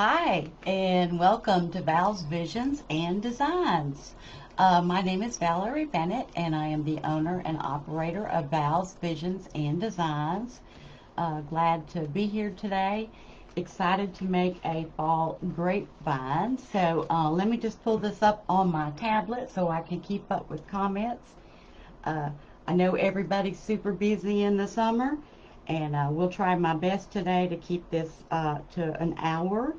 Hi, and welcome to Val's Visions and Designs. Uh, my name is Valerie Bennett, and I am the owner and operator of Val's Visions and Designs. Uh, glad to be here today. Excited to make a fall grapevine. So uh, let me just pull this up on my tablet so I can keep up with comments. Uh, I know everybody's super busy in the summer, and uh, we'll try my best today to keep this uh, to an hour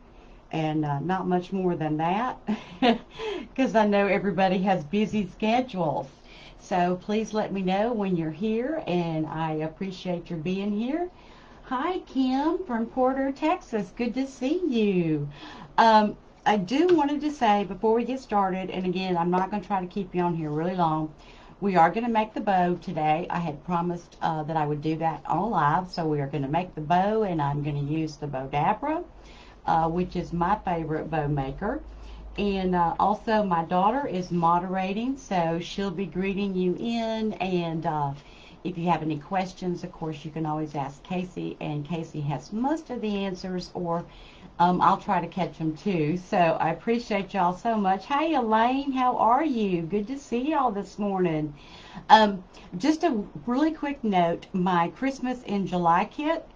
and uh, not much more than that because I know everybody has busy schedules. So please let me know when you're here, and I appreciate your being here. Hi, Kim from Porter, Texas. Good to see you. Um, I do wanted to say before we get started, and again, I'm not going to try to keep you on here really long. We are going to make the bow today. I had promised uh, that I would do that on live, so we are going to make the bow, and I'm going to use the Bowdabra uh, which is my favorite bow maker. And uh, also my daughter is moderating, so she'll be greeting you in. And uh, if you have any questions, of course, you can always ask Casey, and Casey has most of the answers, or um, I'll try to catch them too. So I appreciate y'all so much. Hey, Elaine, how are you? Good to see y'all this morning. Um, just a really quick note, my Christmas in July kit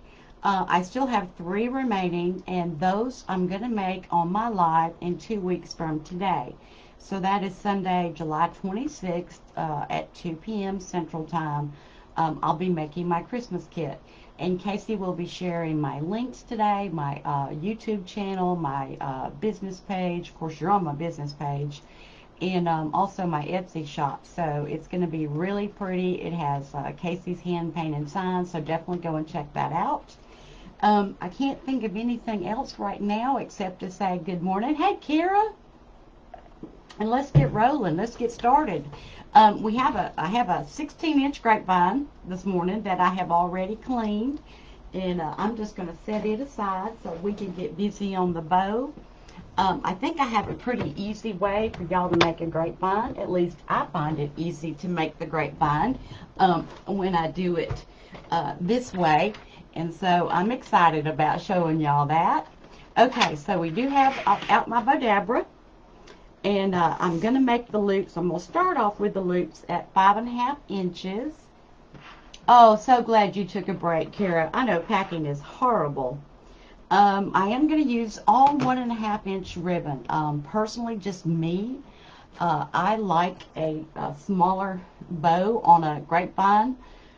uh, I still have three remaining, and those I'm going to make on my live in two weeks from today. So that is Sunday, July 26th uh, at 2 p.m. Central Time. Um, I'll be making my Christmas kit. And Casey will be sharing my links today, my uh, YouTube channel, my uh, business page. Of course, you're on my business page. And um, also my Etsy shop. So it's going to be really pretty. It has uh, Casey's hand painted signs, so definitely go and check that out. Um, I can't think of anything else right now except to say good morning. Hey, Kara. And let's get rolling. Let's get started. Um, we have a, I have a 16 inch grapevine this morning that I have already cleaned. And uh, I'm just going to set it aside so we can get busy on the bow. Um, I think I have a pretty easy way for y'all to make a grapevine. At least I find it easy to make the grapevine um, when I do it uh, this way. And so I'm excited about showing y'all that. Okay, so we do have out my Bowdabra. And uh, I'm going to make the loops. I'm going to start off with the loops at five and a half inches. Oh, so glad you took a break, Kara. I know packing is horrible. Um, I am going to use all one and a half inch ribbon. Um, personally, just me. Uh, I like a, a smaller bow on a grapevine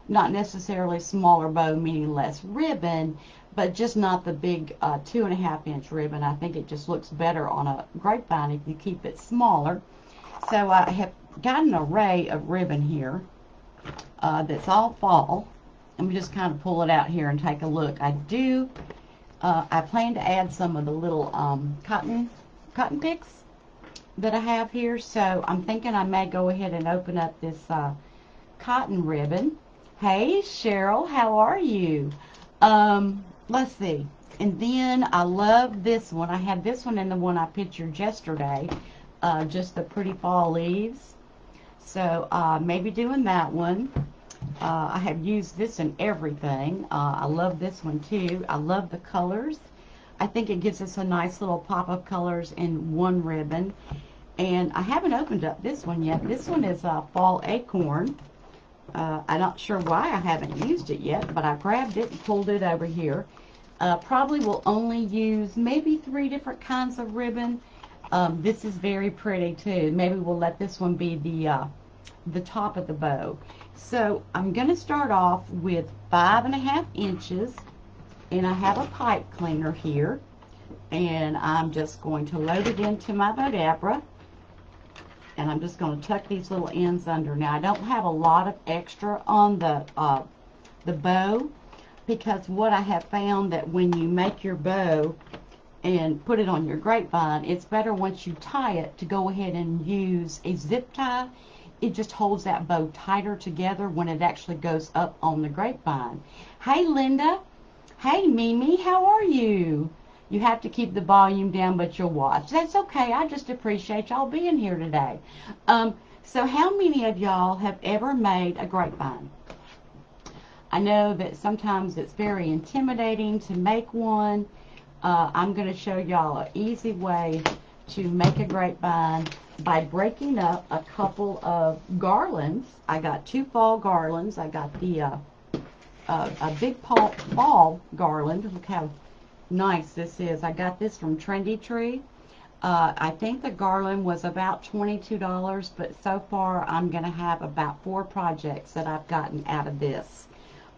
not necessarily smaller bow, meaning less ribbon, but just not the big uh, two and a half inch ribbon. I think it just looks better on a grapevine if you keep it smaller. So I have got an array of ribbon here uh, that's all fall. Let me just kind of pull it out here and take a look. I do, uh, I plan to add some of the little um, cotton, cotton picks that I have here. So I'm thinking I may go ahead and open up this uh, cotton ribbon Hey, Cheryl, how are you? Um, let's see. And then I love this one. I had this one and the one I pictured yesterday. Uh, just the pretty fall leaves. So uh, maybe doing that one. Uh, I have used this in everything. Uh, I love this one too. I love the colors. I think it gives us a nice little pop of colors in one ribbon. And I haven't opened up this one yet. This one is a fall acorn. Uh, I'm not sure why I haven't used it yet, but I grabbed it and pulled it over here. Uh, probably will only use maybe three different kinds of ribbon. Um, this is very pretty too. Maybe we'll let this one be the uh, the top of the bow. So I'm going to start off with five and a half inches and I have a pipe cleaner here and I'm just going to load it into my Bowdabra and I'm just going to tuck these little ends under. Now I don't have a lot of extra on the uh, the bow because what I have found that when you make your bow and put it on your grapevine, it's better once you tie it to go ahead and use a zip tie. It just holds that bow tighter together when it actually goes up on the grapevine. Hey Linda. Hey Mimi, how are you? You have to keep the volume down, but you'll watch. That's okay. I just appreciate y'all being here today. Um, so how many of y'all have ever made a grapevine? I know that sometimes it's very intimidating to make one. uh, I'm going to show y'all an easy way to make a grapevine by breaking up a couple of garlands. I got two fall garlands. I got the uh, uh, a big fall garland. Look how nice this is. I got this from Trendy Tree. Uh, I think the garland was about $22, but so far I'm going to have about four projects that I've gotten out of this.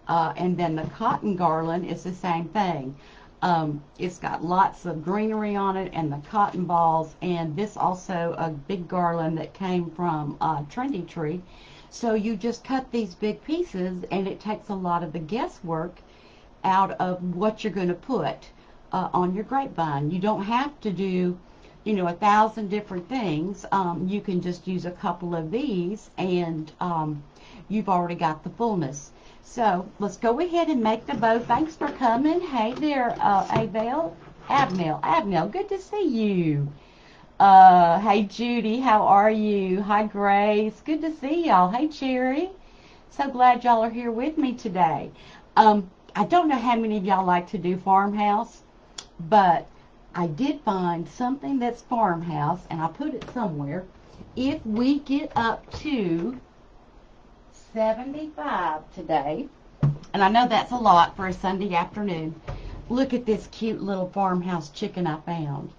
Uh, and then the cotton garland is the same thing. Um, it's got lots of greenery on it and the cotton balls and this also a big garland that came from uh, Trendy Tree. So you just cut these big pieces and it takes a lot of the guesswork out of what you're going to put uh, on your grapevine. You don't have to do you know, a thousand different things. Um, you can just use a couple of these and um, you've already got the fullness. So let's go ahead and make the bow. Thanks for coming. Hey there, uh, Abel. Abnell. Abnell, good to see you. Uh, hey, Judy, how are you? Hi, Grace. Good to see y'all. Hey, Cherry. So glad y'all are here with me today. Um, I don't know how many of y'all like to do farmhouse, but I did find something that's farmhouse, and I put it somewhere. If we get up to 75 today. And I know that's a lot for a Sunday afternoon. Look at this cute little farmhouse chicken I found.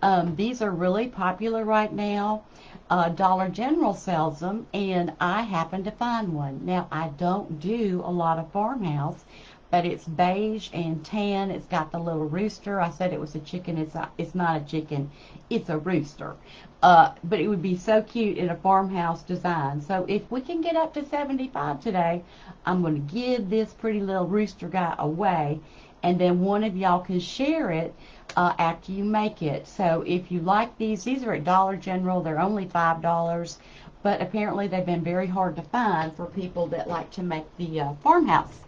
Um, these are really popular right now. Uh, Dollar General sells them, and I happened to find one. Now, I don't do a lot of farmhouse, but it's beige and tan. It's got the little rooster. I said it was a chicken. It's, a, it's not a chicken. It's a rooster. Uh, but it would be so cute in a farmhouse design. So if we can get up to 75 today, I'm going to give this pretty little rooster guy away. And then one of y'all can share it uh, after you make it. So if you like these, these are at Dollar General. They're only $5. But apparently they've been very hard to find for people that like to make the uh, farmhouse.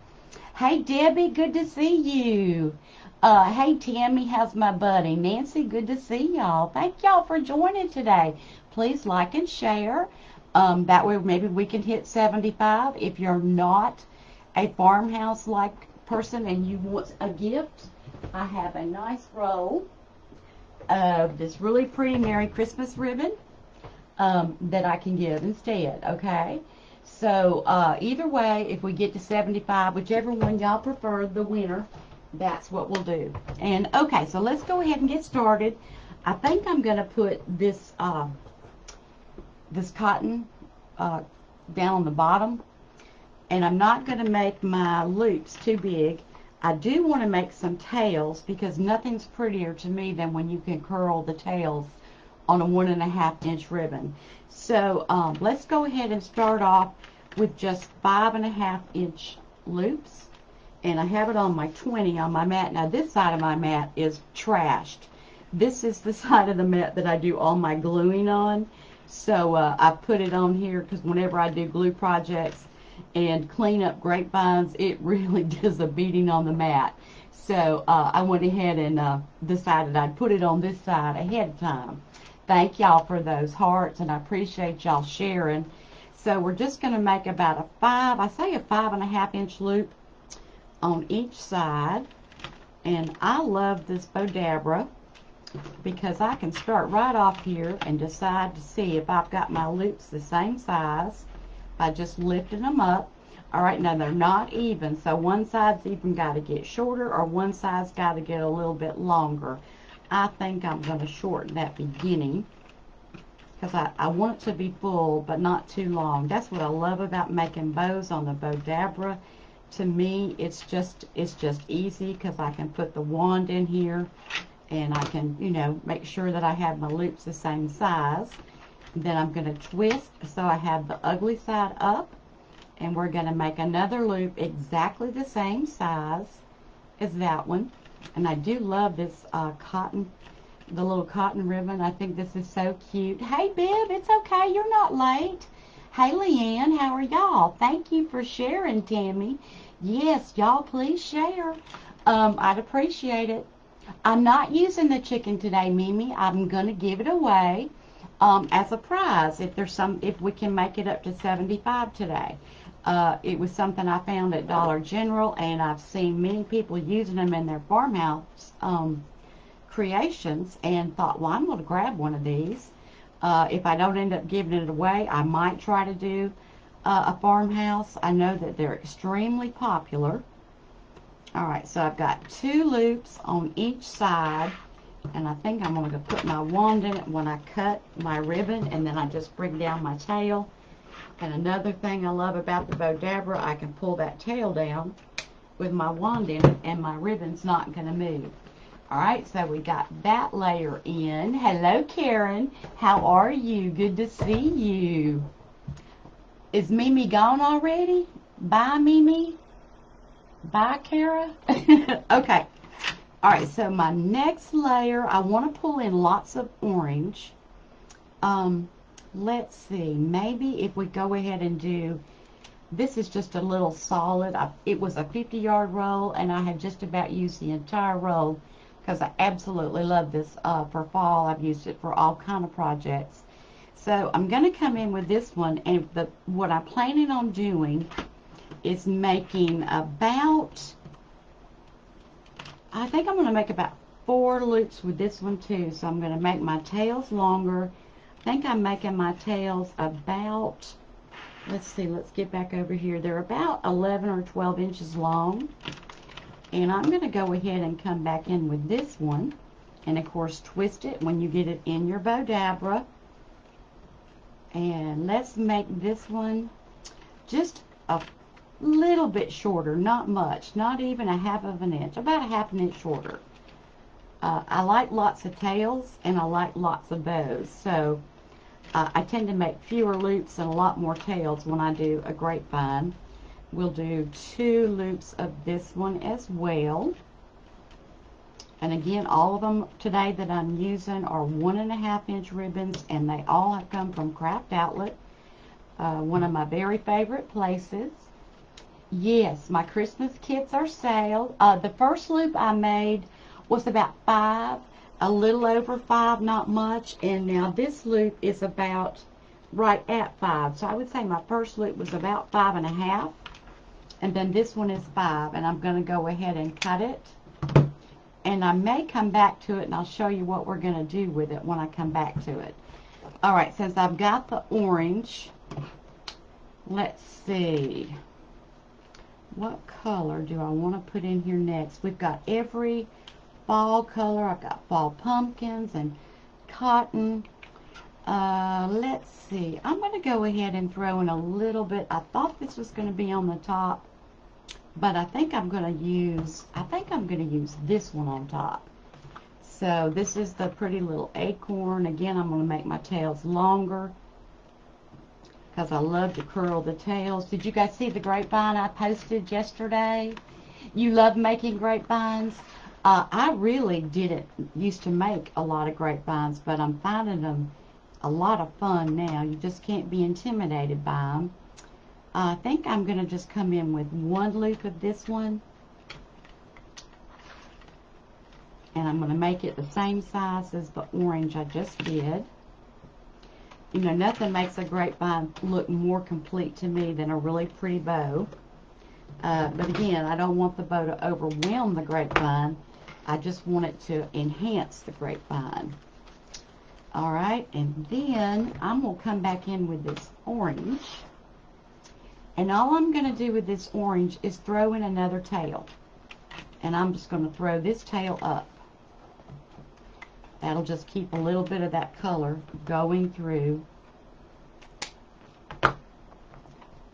Hey, Debbie, good to see you. Uh, hey, Tammy, how's my buddy? Nancy, good to see y'all. Thank y'all for joining today. Please like and share. Um, that way maybe we can hit 75. If you're not a farmhouse-like person and you want a gift, I have a nice roll of this really pretty Merry Christmas ribbon um, that I can give instead, okay? So uh, either way, if we get to 75, whichever one y'all prefer, the winner, that's what we'll do. And okay, so let's go ahead and get started. I think I'm going to put this uh, this cotton uh, down on the bottom. And I'm not going to make my loops too big. I do want to make some tails because nothing's prettier to me than when you can curl the tails on a one and a half inch ribbon. So um, let's go ahead and start off with just five and a half inch loops and I have it on my 20 on my mat. Now this side of my mat is trashed. This is the side of the mat that I do all my gluing on. So uh, I put it on here because whenever I do glue projects and clean up grapevines, it really does a beating on the mat. So uh, I went ahead and uh, decided I'd put it on this side ahead of time. Thank y'all for those hearts, and I appreciate y'all sharing. So we're just going to make about a five, I say a five and a half inch loop on each side. And I love this Bowdabra because I can start right off here and decide to see if I've got my loops the same size by just lifting them up. All right, now they're not even, so one side's even got to get shorter or one side's got to get a little bit longer. I think I'm going to shorten that beginning because I, I want it to be full but not too long. That's what I love about making bows on the Bowdabra. To me it's just it's just easy because I can put the wand in here and I can you know make sure that I have my loops the same size. Then I'm going to twist so I have the ugly side up and we're going to make another loop exactly the same size as that one. And I do love this uh, cotton the little cotton ribbon I think this is so cute hey Bib it's okay you're not late Hey Leanne, how are y'all? Thank you for sharing, Tammy. Yes, y'all please share. Um, I'd appreciate it. I'm not using the chicken today, Mimi. I'm going to give it away um, as a prize if there's some if we can make it up to 75 today. Uh, it was something I found at Dollar General, and I've seen many people using them in their farmhouse um, Creations and thought, well, I'm going to grab one of these. Uh, if I don't end up giving it away, I might try to do uh, a farmhouse. I know that they're extremely popular. All right, so I've got two loops on each side, and I think I'm going to put my wand in it when I cut my ribbon, and then I just bring down my tail. And another thing I love about the Bowdabra, I can pull that tail down with my wand in it, and my ribbon's not going to move. All right, so we got that layer in. Hello, Karen. How are you? Good to see you. Is Mimi gone already? Bye, Mimi. Bye, Kara. okay. All right, so my next layer, I want to pull in lots of orange. Um, let's see, maybe if we go ahead and do, this is just a little solid. I, it was a 50 yard roll, and I had just about used the entire roll because I absolutely love this uh, for fall. I've used it for all kind of projects. So I'm going to come in with this one, and the, what I'm planning on doing is making about, I think I'm going to make about four loops with this one too. So I'm going to make my tails longer. I think I'm making my tails about, let's see, let's get back over here. They're about 11 or 12 inches long. And I'm going to go ahead and come back in with this one. And of course, twist it when you get it in your Bowdabra. And let's make this one just a little bit shorter, not much, not even a half of an inch, about a half an inch shorter. Uh, I like lots of tails and I like lots of bows, so uh, I tend to make fewer loops and a lot more tails when I do a grapevine. We'll do two loops of this one as well. And again, all of them today that I'm using are one and a half inch ribbons and they all have come from Craft Outlet, uh, one of my very favorite places. Yes, my Christmas kits are sale. Uh, the first loop I made was about five, a little over five, not much. And now this loop is about right at five. So I would say my first loop was about five and a half and then this one is five and I'm going to go ahead and cut it. And I may come back to it and I'll show you what we're going to do with it when I come back to it. Alright since I've got the orange let's see. What color do I want to put in here next? We've got every fall color. I've got fall pumpkins and cotton. Uh, let's see. I'm going to go ahead and throw in a little bit. I thought this was going to be on the top but I think I'm going to use, I think I'm going to use this one on top. So this is the pretty little acorn. Again, I'm going to make my tails longer because I love to curl the tails. Did you guys see the grapevine I posted yesterday? You love making grapevines? Uh, I really didn't used to make a lot of grapevines, but I'm finding them a lot of fun now. You just can't be intimidated by them. I think I'm going to just come in with one loop of this one. And I'm going to make it the same size as the orange I just did. You know, nothing makes a grapevine look more complete to me than a really pretty bow. Uh, but again, I don't want the bow to overwhelm the grapevine. I just want it to enhance the grapevine. Alright, and then I'm going to come back in with this orange. And all I'm going to do with this orange is throw in another tail. And I'm just going to throw this tail up. That'll just keep a little bit of that color going through.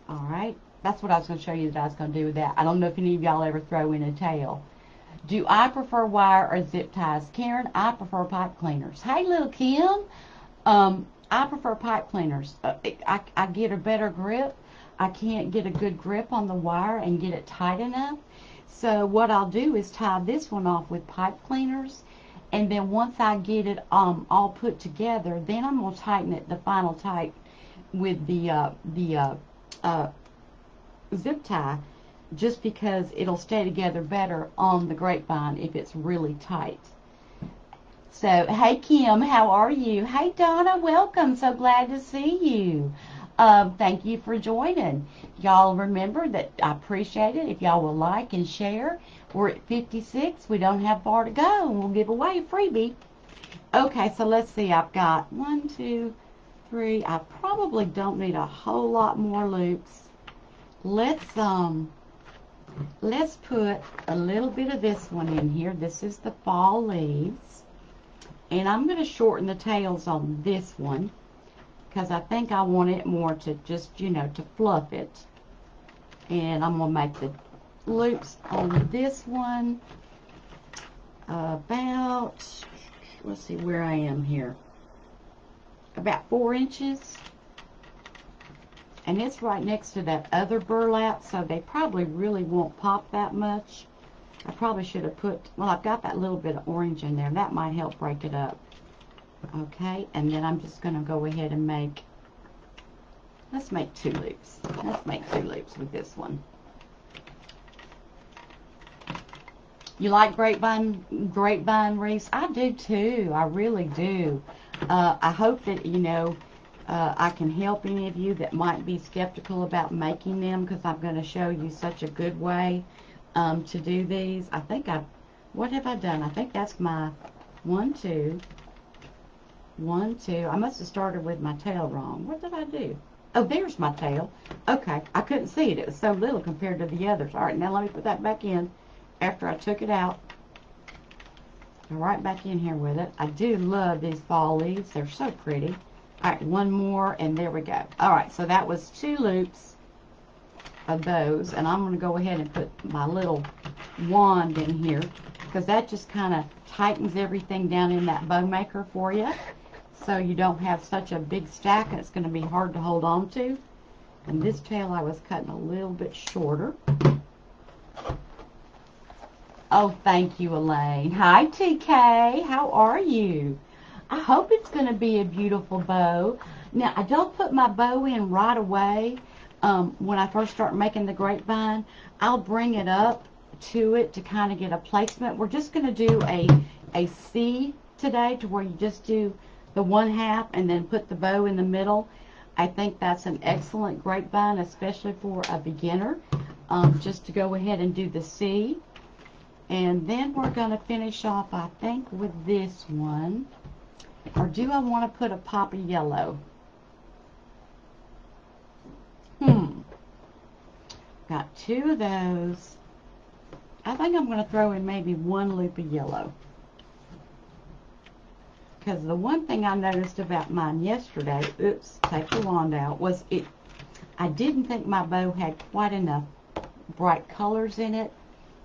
Alright, that's what I was going to show you that I was going to do with that. I don't know if any of y'all ever throw in a tail. Do I prefer wire or zip ties? Karen, I prefer pipe cleaners. Hey, little Kim, um, I prefer pipe cleaners. Uh, I, I get a better grip I can't get a good grip on the wire and get it tight enough. So what I'll do is tie this one off with pipe cleaners and then once I get it um, all put together, then I'm going to tighten it the final tight with the, uh, the uh, uh, zip tie just because it'll stay together better on the grapevine if it's really tight. So, hey Kim, how are you? Hey Donna, welcome. So glad to see you. Um, thank you for joining. Y'all remember that I appreciate it if y'all will like and share. We're at 56. We don't have far to go, and we'll give away a freebie. Okay, so let's see. I've got one, two, three. I probably don't need a whole lot more loops. Let's um, let's put a little bit of this one in here. This is the fall leaves, and I'm going to shorten the tails on this one because I think I want it more to just, you know, to fluff it. And I'm going to make the loops on this one about, let's see where I am here, about four inches. And it's right next to that other burlap, so they probably really won't pop that much. I probably should have put, well, I've got that little bit of orange in there. That might help break it up. Okay, and then I'm just going to go ahead and make, let's make two loops. Let's make two loops with this one. You like grapevine, grapevine wreaths? I do too. I really do. Uh, I hope that, you know, uh, I can help any of you that might be skeptical about making them because I'm going to show you such a good way um, to do these. I think I, what have I done? I think that's my one, two, one, two. I must have started with my tail wrong. What did I do? Oh, there's my tail. Okay, I couldn't see it. It was so little compared to the others. All right, now let me put that back in after I took it out. Right back in here with it. I do love these fall leaves. They're so pretty. All right, one more, and there we go. All right, so that was two loops of those, and I'm going to go ahead and put my little wand in here because that just kind of tightens everything down in that bow maker for you so you don't have such a big stack it's going to be hard to hold on to. And this tail I was cutting a little bit shorter. Oh, thank you, Elaine. Hi, TK. How are you? I hope it's going to be a beautiful bow. Now, I don't put my bow in right away um, when I first start making the grapevine. I'll bring it up to it to kind of get a placement. We're just going to do a, a C today to where you just do the one half and then put the bow in the middle. I think that's an excellent grapevine, especially for a beginner, um, just to go ahead and do the C. And then we're going to finish off, I think, with this one. Or do I want to put a pop of yellow? Hmm. Got two of those. I think I'm going to throw in maybe one loop of yellow. Because the one thing I noticed about mine yesterday, oops, take the wand out, was it, I didn't think my bow had quite enough bright colors in it.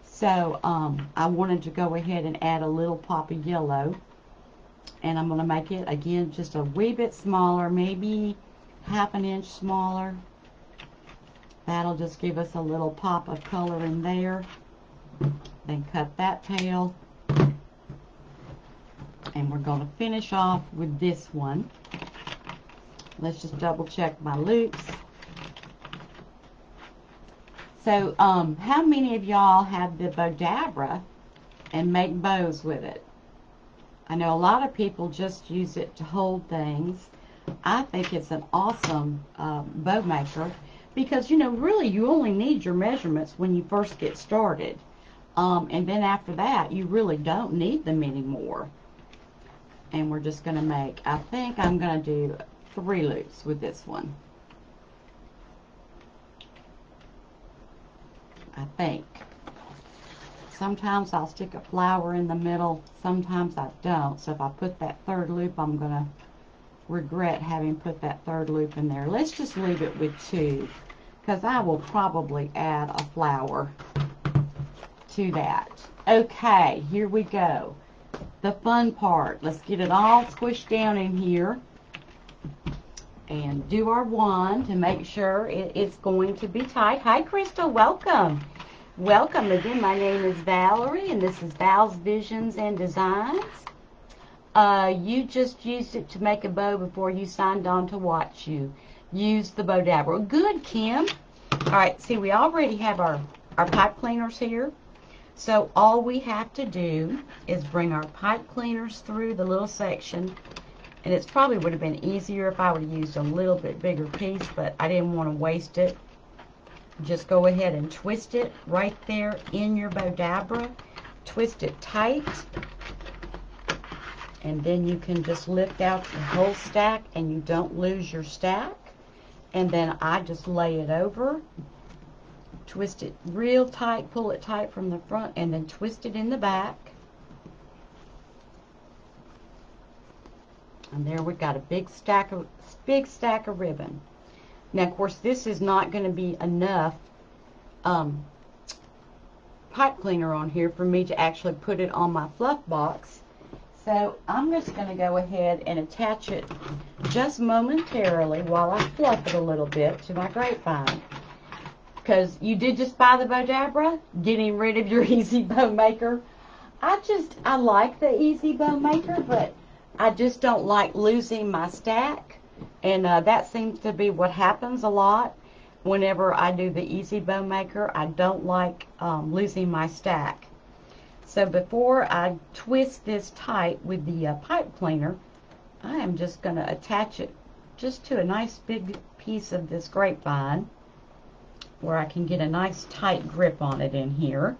So um, I wanted to go ahead and add a little pop of yellow. And I'm going to make it, again, just a wee bit smaller, maybe half an inch smaller. That'll just give us a little pop of color in there. Then cut that tail and we're going to finish off with this one. Let's just double check my loops. So, um, how many of y'all have the Bowdabra and make bows with it? I know a lot of people just use it to hold things. I think it's an awesome uh, bow maker because, you know, really you only need your measurements when you first get started. Um, and then after that, you really don't need them anymore and we're just going to make, I think I'm going to do three loops with this one. I think. Sometimes I'll stick a flower in the middle, sometimes I don't. So if I put that third loop, I'm going to regret having put that third loop in there. Let's just leave it with two because I will probably add a flower to that. Okay, here we go the fun part. Let's get it all squished down in here and do our wand to make sure it, it's going to be tight. Hi, Crystal. Welcome. Welcome. Again, my name is Valerie, and this is Val's Visions and Designs. Uh, you just used it to make a bow before you signed on to watch you. Use the Bowdabra. Good, Kim. All right, see, we already have our, our pipe cleaners here. So all we have to do is bring our pipe cleaners through the little section. And it probably would have been easier if I would have used a little bit bigger piece, but I didn't want to waste it. just go ahead and twist it right there in your Bowdabra. Twist it tight. And then you can just lift out the whole stack and you don't lose your stack. And then I just lay it over. Twist it real tight, pull it tight from the front, and then twist it in the back. And there we've got a big stack of big stack of ribbon. Now, of course, this is not going to be enough um, pipe cleaner on here for me to actually put it on my fluff box. So I'm just going to go ahead and attach it just momentarily while I fluff it a little bit to my grapevine. Because you did just buy the Bowdabra, getting rid of your Easy Bow Maker. I just, I like the Easy Bow Maker, but I just don't like losing my stack. And uh, that seems to be what happens a lot whenever I do the Easy Bow Maker. I don't like um, losing my stack. So before I twist this tight with the uh, pipe cleaner, I am just going to attach it just to a nice big piece of this grapevine where I can get a nice tight grip on it in here.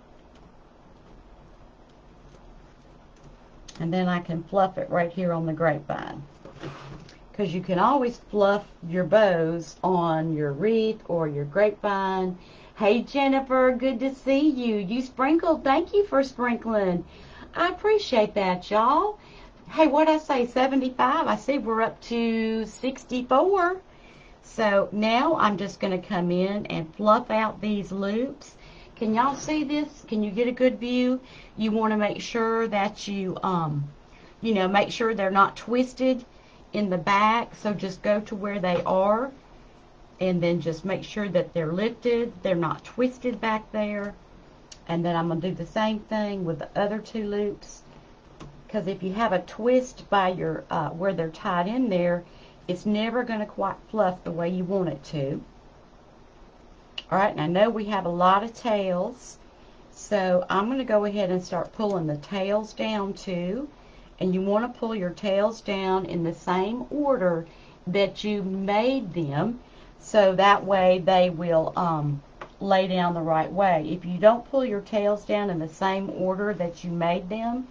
and then I can fluff it right here on the grapevine. Because you can always fluff your bows on your wreath or your grapevine. Hey Jennifer, good to see you. You sprinkled. Thank you for sprinkling. I appreciate that, y'all. Hey, what I say, 75? I see we're up to 64. So now I'm just going to come in and fluff out these loops. Can y'all see this? Can you get a good view? You want to make sure that you, um, you know, make sure they're not twisted in the back. So just go to where they are and then just make sure that they're lifted. They're not twisted back there. And then I'm going to do the same thing with the other two loops. Because if you have a twist by your, uh, where they're tied in there, it's never going to quite fluff the way you want it to. Alright, and I know we have a lot of tails, so I'm going to go ahead and start pulling the tails down too. And you want to pull your tails down in the same order that you made them, so that way they will um, lay down the right way. If you don't pull your tails down in the same order that you made them,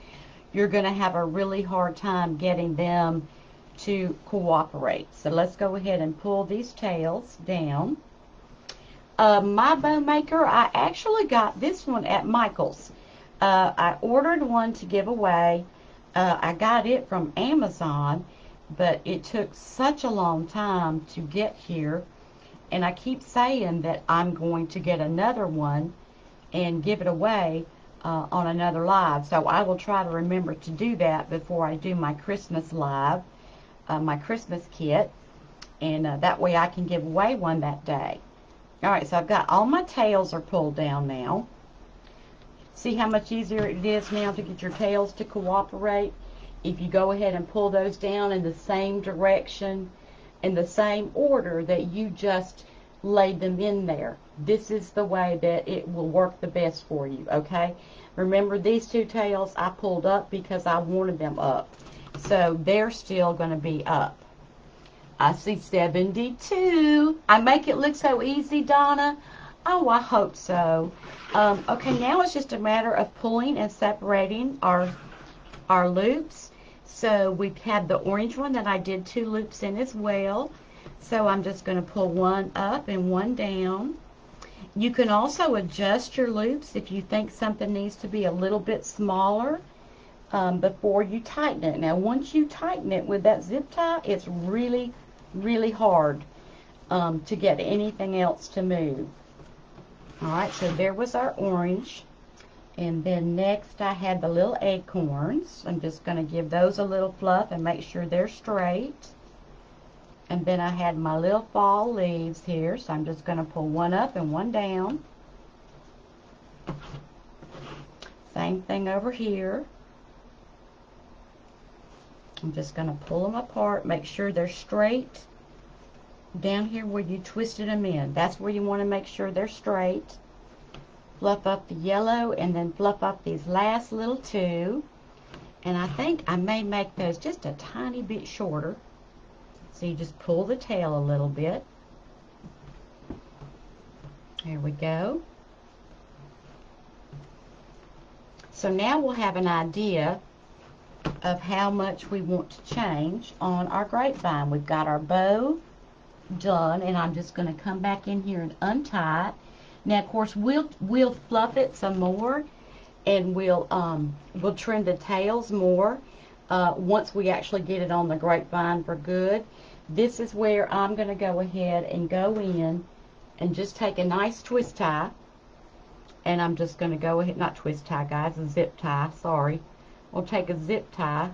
you're going to have a really hard time getting them to cooperate. So let's go ahead and pull these tails down. Uh, my bow maker, I actually got this one at Michael's. Uh, I ordered one to give away. Uh, I got it from Amazon, but it took such a long time to get here. And I keep saying that I'm going to get another one and give it away uh, on another live. So I will try to remember to do that before I do my Christmas live, uh, my Christmas kit. And uh, that way I can give away one that day. Alright, so I've got all my tails are pulled down now. See how much easier it is now to get your tails to cooperate? If you go ahead and pull those down in the same direction, in the same order that you just laid them in there. This is the way that it will work the best for you, okay? Remember these two tails I pulled up because I wanted them up. So they're still going to be up. I see 72. I make it look so easy, Donna. Oh, I hope so. Um, okay, now it's just a matter of pulling and separating our our loops. So we've had the orange one that I did two loops in as well. So I'm just going to pull one up and one down. You can also adjust your loops if you think something needs to be a little bit smaller um, before you tighten it. Now once you tighten it with that zip tie, it's really really hard um, to get anything else to move. Alright, so there was our orange. And then next I had the little acorns. I'm just going to give those a little fluff and make sure they're straight. And then I had my little fall leaves here, so I'm just going to pull one up and one down. Same thing over here. I'm just going to pull them apart, make sure they're straight down here where you twisted them in. That's where you want to make sure they're straight. Fluff up the yellow and then fluff up these last little two. And I think I may make those just a tiny bit shorter. So you just pull the tail a little bit. There we go. So now we'll have an idea of how much we want to change on our grapevine. We've got our bow done and I'm just going to come back in here and untie it. Now of course we'll we'll fluff it some more and we'll um, we'll trim the tails more uh, once we actually get it on the grapevine for good. This is where I'm going to go ahead and go in and just take a nice twist tie and I'm just going to go ahead, not twist tie guys, a zip tie, sorry. We'll take a zip tie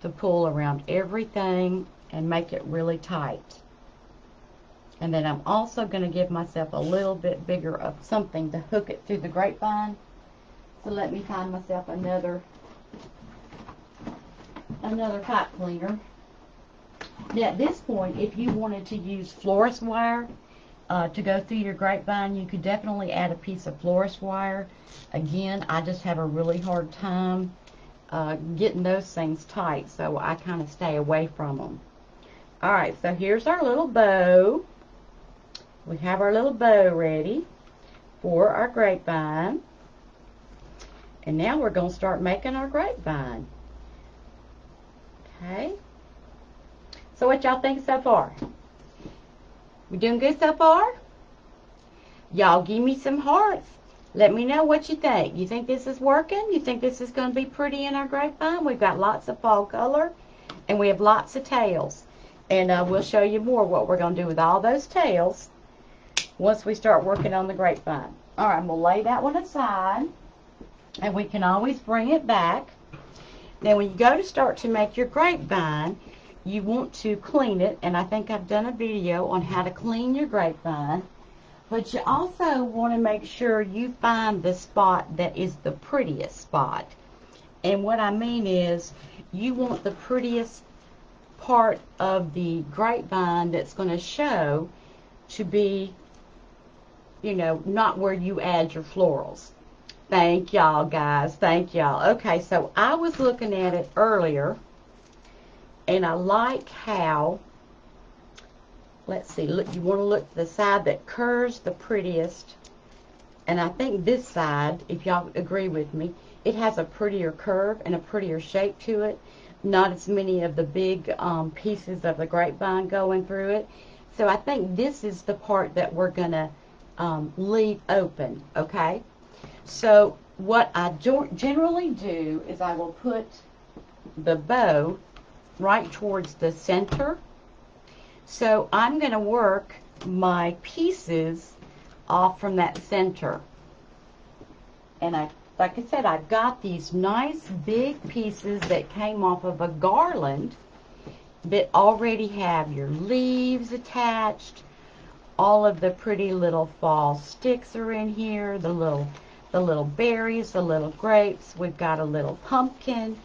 to pull around everything and make it really tight. And then I'm also going to give myself a little bit bigger of something to hook it through the grapevine. So let me find myself another another pipe cleaner. Now at this point, if you wanted to use florist wire uh, to go through your grapevine, you could definitely add a piece of florist wire. Again, I just have a really hard time uh, getting those things tight, so I kind of stay away from them. Alright, so here's our little bow. We have our little bow ready for our grapevine. And now we're going to start making our grapevine. Okay. So what y'all think so far? We doing good so far? Y'all give me some hearts. Let me know what you think. You think this is working? You think this is going to be pretty in our grapevine? We've got lots of fall color and we have lots of tails. And uh, we'll show you more what we're going to do with all those tails once we start working on the grapevine. All right, we'll lay that one aside and we can always bring it back. Then when you go to start to make your grapevine, you want to clean it, and I think I've done a video on how to clean your grapevine, but you also want to make sure you find the spot that is the prettiest spot. And what I mean is, you want the prettiest part of the grapevine that's going to show to be, you know, not where you add your florals. Thank y'all, guys. Thank y'all. Okay, so I was looking at it earlier, and I like how, let's see, look, you want to look the side that curves the prettiest. And I think this side, if y'all agree with me, it has a prettier curve and a prettier shape to it. Not as many of the big um, pieces of the grapevine going through it. So I think this is the part that we're going to um, leave open, okay? So what I generally do is I will put the bow right towards the center. So I'm going to work my pieces off from that center. And I, like I said, I've got these nice big pieces that came off of a garland that already have your leaves attached. All of the pretty little fall sticks are in here, the little the little berries, the little grapes. We've got a little pumpkin.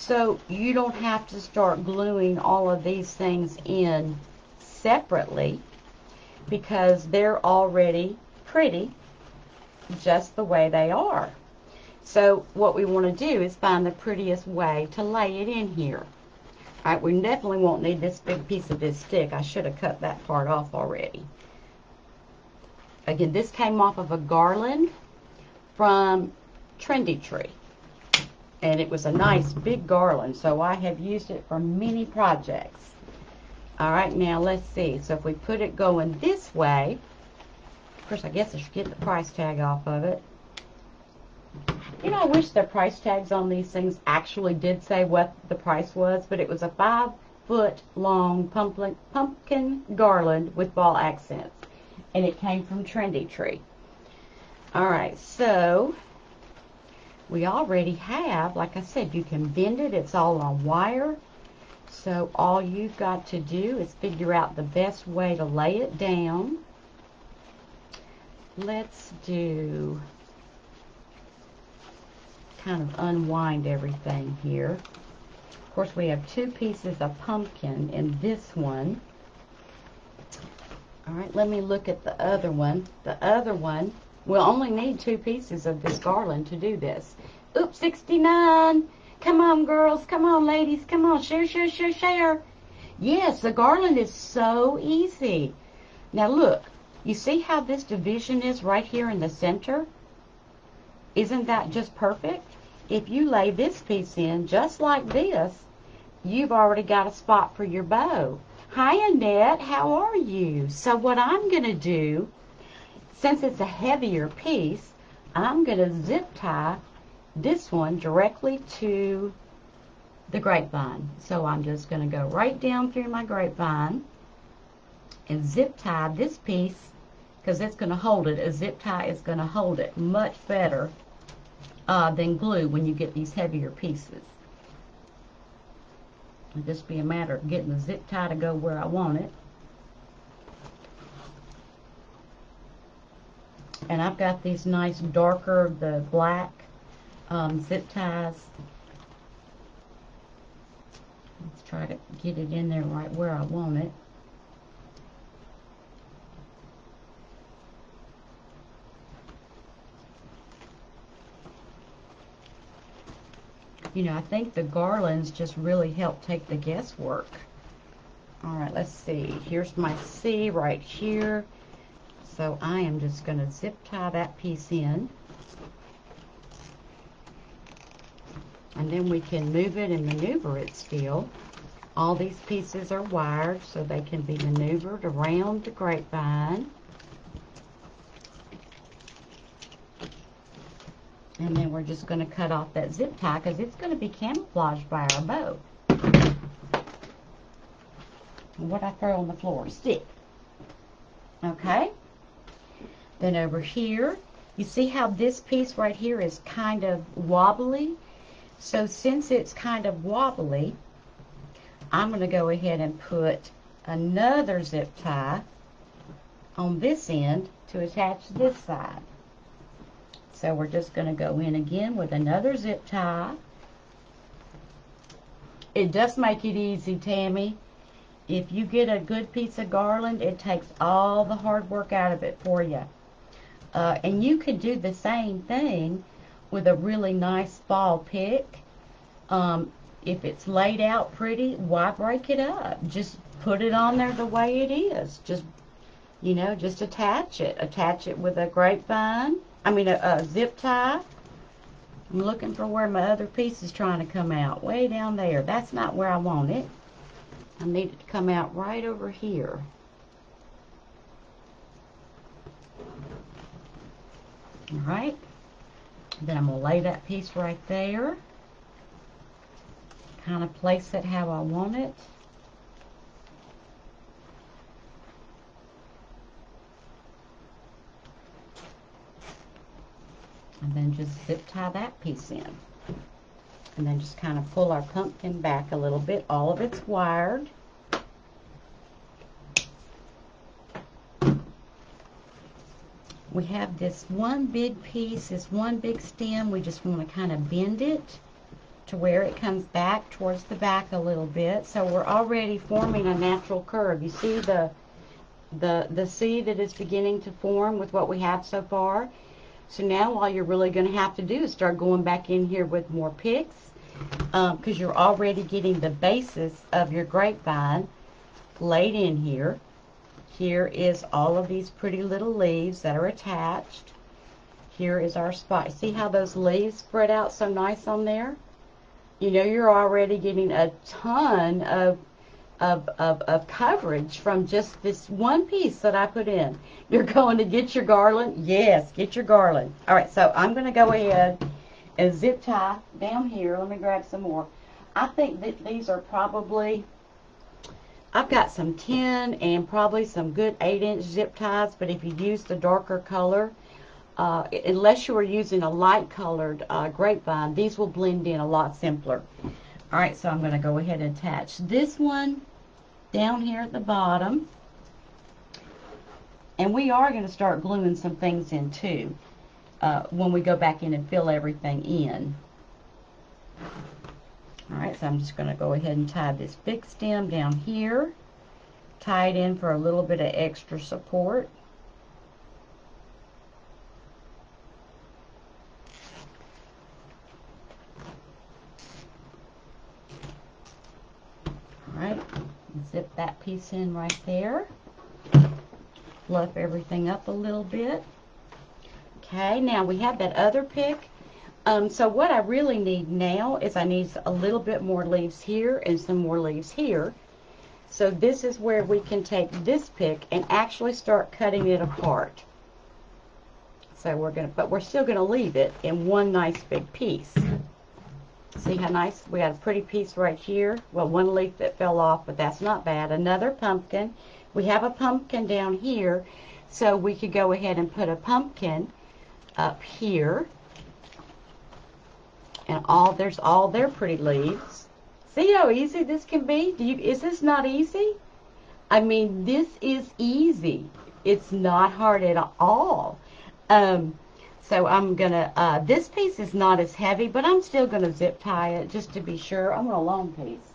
So you don't have to start gluing all of these things in separately because they're already pretty just the way they are. So what we want to do is find the prettiest way to lay it in here. All right, we definitely won't need this big piece of this stick. I should have cut that part off already. Again, this came off of a garland from Trendy Tree. And it was a nice big garland, so I have used it for many projects. All right, now let's see. So if we put it going this way, of course, I guess I should get the price tag off of it. You know, I wish the price tags on these things actually did say what the price was, but it was a five foot long pumpkin, pumpkin garland with ball accents. And it came from Trendy Tree. Alright, so we already have, like I said, you can bend it. It's all on wire. So all you've got to do is figure out the best way to lay it down. Let's do, kind of unwind everything here. Of course, we have two pieces of pumpkin in this one. All right, let me look at the other one. The other one We'll only need two pieces of this garland to do this. Oops, 69. Come on, girls. Come on, ladies. Come on. Share, share, share, share. Yes, the garland is so easy. Now, look. You see how this division is right here in the center? Isn't that just perfect? If you lay this piece in just like this, you've already got a spot for your bow. Hi Annette, how are you? So what I'm going to do, since it's a heavier piece, I'm going to zip tie this one directly to the grapevine. So I'm just going to go right down through my grapevine and zip tie this piece because it's going to hold it. A zip tie is going to hold it much better uh, than glue when you get these heavier pieces. It'll just be a matter of getting the zip tie to go where I want it. And I've got these nice darker, the black um, zip ties. Let's try to get it in there right where I want it. You know, I think the garlands just really help take the guesswork. All right, let's see. Here's my C right here. So I am just going to zip tie that piece in. And then we can move it and maneuver it still. All these pieces are wired so they can be maneuvered around the grapevine. And then we're just going to cut off that zip tie because it's going to be camouflaged by our bow. what I throw on the floor? Stick. Okay? Then over here, you see how this piece right here is kind of wobbly? So since it's kind of wobbly, I'm going to go ahead and put another zip tie on this end to attach this side. So we're just going to go in again with another zip tie. It does make it easy, Tammy. If you get a good piece of garland, it takes all the hard work out of it for you. Uh, and you could do the same thing with a really nice fall pick. Um, if it's laid out pretty, why break it up? Just put it on there the way it is. Just, you know, just attach it. Attach it with a grapevine I mean a, a zip tie. I'm looking for where my other piece is trying to come out. Way down there. That's not where I want it. I need it to come out right over here. Alright. Then I'm going to lay that piece right there. Kind of place it how I want it. and then just zip tie that piece in and then just kind of pull our pumpkin back a little bit all of it's wired we have this one big piece this one big stem. We just want to kind of bend it to where it comes back towards the back a little bit. So we're already forming a natural curve. You see the the the C that is beginning to form with what we have so far? So now all you're really going to have to do is start going back in here with more picks because um, you're already getting the basis of your grapevine laid in here. Here is all of these pretty little leaves that are attached. Here is our spot. See how those leaves spread out so nice on there? You know you're already getting a ton of of, of, of coverage from just this one piece that I put in. You're going to get your garland? Yes, get your garland. All right, so I'm going to go ahead and zip tie down here. Let me grab some more. I think that these are probably, I've got some 10 and probably some good 8 inch zip ties, but if you use the darker color, uh, unless you are using a light colored uh, grapevine, these will blend in a lot simpler. All right, so I'm going to go ahead and attach this one down here at the bottom. And we are going to start gluing some things in too uh, when we go back in and fill everything in. Alright, so I'm just going to go ahead and tie this big stem down here. Tie it in for a little bit of extra support. Alright, zip that piece in right there. fluff everything up a little bit. Okay, now we have that other pick. Um, so what I really need now is I need a little bit more leaves here and some more leaves here. So this is where we can take this pick and actually start cutting it apart. So we're going to, but we're still going to leave it in one nice big piece. See how nice? We got a pretty piece right here. Well, one leaf that fell off, but that's not bad. Another pumpkin. We have a pumpkin down here, so we could go ahead and put a pumpkin up here. And all there's all their pretty leaves. See how easy this can be? You, is this not easy? I mean, this is easy. It's not hard at all. Um, so I'm going to, uh, this piece is not as heavy, but I'm still going to zip tie it just to be sure. I'm to long piece.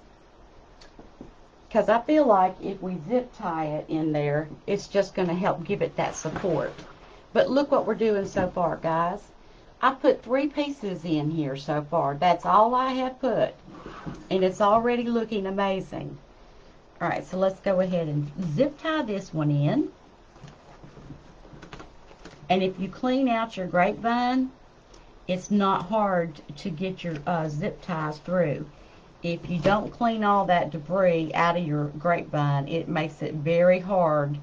Because I feel like if we zip tie it in there, it's just going to help give it that support. But look what we're doing so far, guys. I put three pieces in here so far. That's all I have put. And it's already looking amazing. All right, so let's go ahead and zip tie this one in. And if you clean out your grapevine, it's not hard to get your uh, zip ties through. If you don't clean all that debris out of your grapevine, it makes it very hard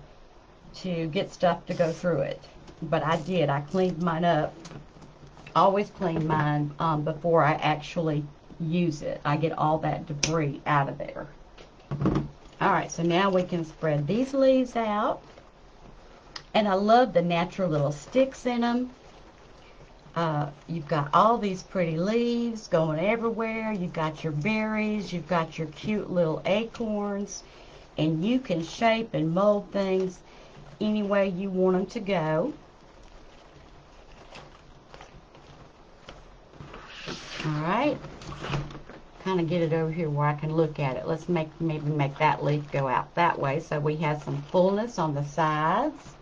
to get stuff to go through it. But I did. I cleaned mine up. Always clean mine um, before I actually use it. I get all that debris out of there. Alright, so now we can spread these leaves out. And I love the natural little sticks in them. Uh, you've got all these pretty leaves going everywhere. You've got your berries. You've got your cute little acorns. And you can shape and mold things any way you want them to go. Alright. Kind of get it over here where I can look at it. Let's make maybe make that leaf go out that way so we have some fullness on the sides.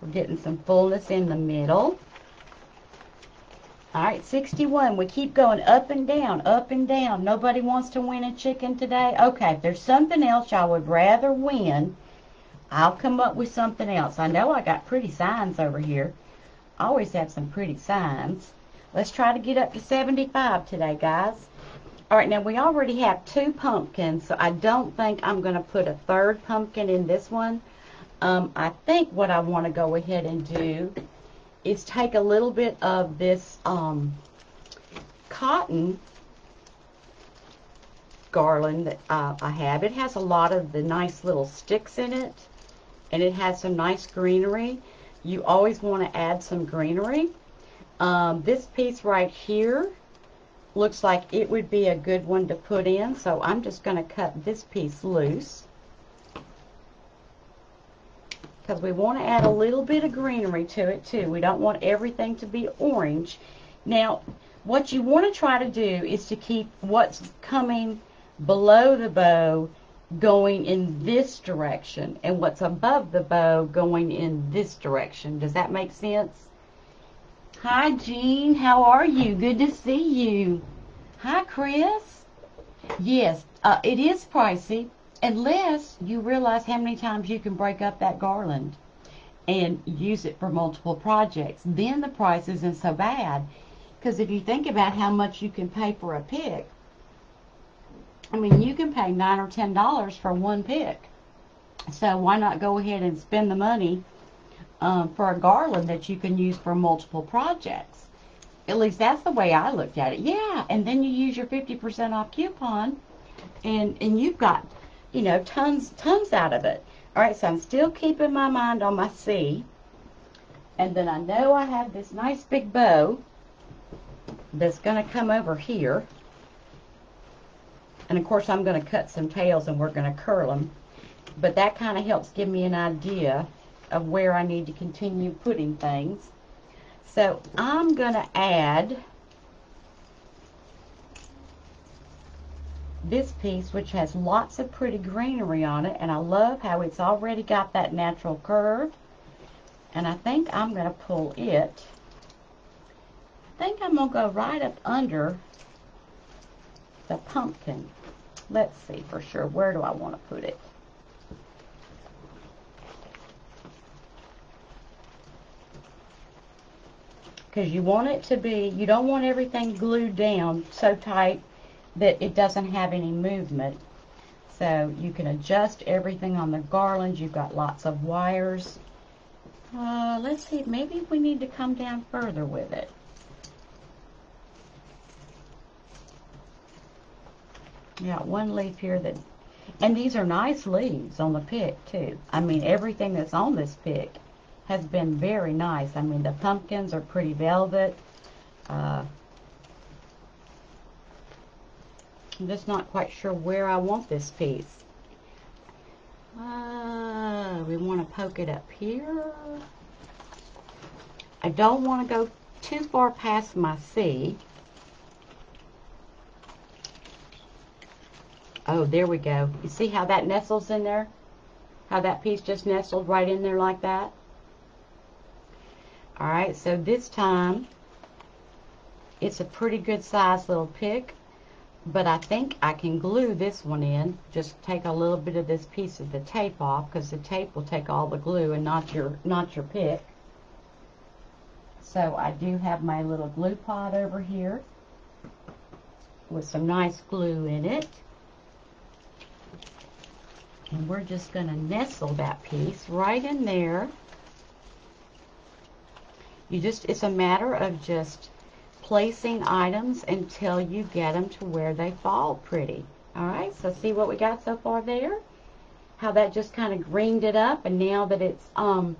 We're getting some fullness in the middle. All right, 61. We keep going up and down, up and down. Nobody wants to win a chicken today? Okay, if there's something else y'all would rather win, I'll come up with something else. I know I got pretty signs over here. I always have some pretty signs. Let's try to get up to 75 today, guys. All right, now we already have two pumpkins, so I don't think I'm going to put a third pumpkin in this one. Um, I think what I want to go ahead and do is take a little bit of this um, cotton garland that uh, I have. It has a lot of the nice little sticks in it, and it has some nice greenery. You always want to add some greenery. Um, this piece right here looks like it would be a good one to put in, so I'm just going to cut this piece loose because we want to add a little bit of greenery to it too. We don't want everything to be orange. Now, what you want to try to do is to keep what's coming below the bow going in this direction and what's above the bow going in this direction. Does that make sense? Hi, Jean. How are you? Good to see you. Hi, Chris. Yes, uh, it is pricey, unless you realize how many times you can break up that garland and use it for multiple projects. Then the price isn't so bad. Because if you think about how much you can pay for a pick, I mean, you can pay 9 or $10 for one pick. So why not go ahead and spend the money um, for a garland that you can use for multiple projects? At least that's the way I looked at it. Yeah, and then you use your 50% off coupon, and, and you've got you know, tons, tons out of it. All right, so I'm still keeping my mind on my C. And then I know I have this nice big bow that's going to come over here. And of course, I'm going to cut some tails and we're going to curl them. But that kind of helps give me an idea of where I need to continue putting things. So I'm going to add this piece, which has lots of pretty greenery on it, and I love how it's already got that natural curve. And I think I'm going to pull it. I think I'm going to go right up under the pumpkin. Let's see for sure. Where do I want to put it? Because you want it to be, you don't want everything glued down so tight that it doesn't have any movement. So you can adjust everything on the garland. You've got lots of wires. Uh, let's see, maybe we need to come down further with it. Got one leaf here that, and these are nice leaves on the pick too. I mean, everything that's on this pick has been very nice. I mean, the pumpkins are pretty velvet. Uh, I'm just not quite sure where I want this piece. Uh, we want to poke it up here. I don't want to go too far past my C. Oh, there we go. You see how that nestles in there? How that piece just nestled right in there like that? Alright, so this time, it's a pretty good size little pick, but I think I can glue this one in. Just take a little bit of this piece of the tape off, because the tape will take all the glue and not your, not your pick. So I do have my little glue pot over here with some nice glue in it. And we're just going to nestle that piece right in there. You just, it's a matter of just placing items until you get them to where they fall pretty. Alright, so see what we got so far there? How that just kind of greened it up and now that it's, um,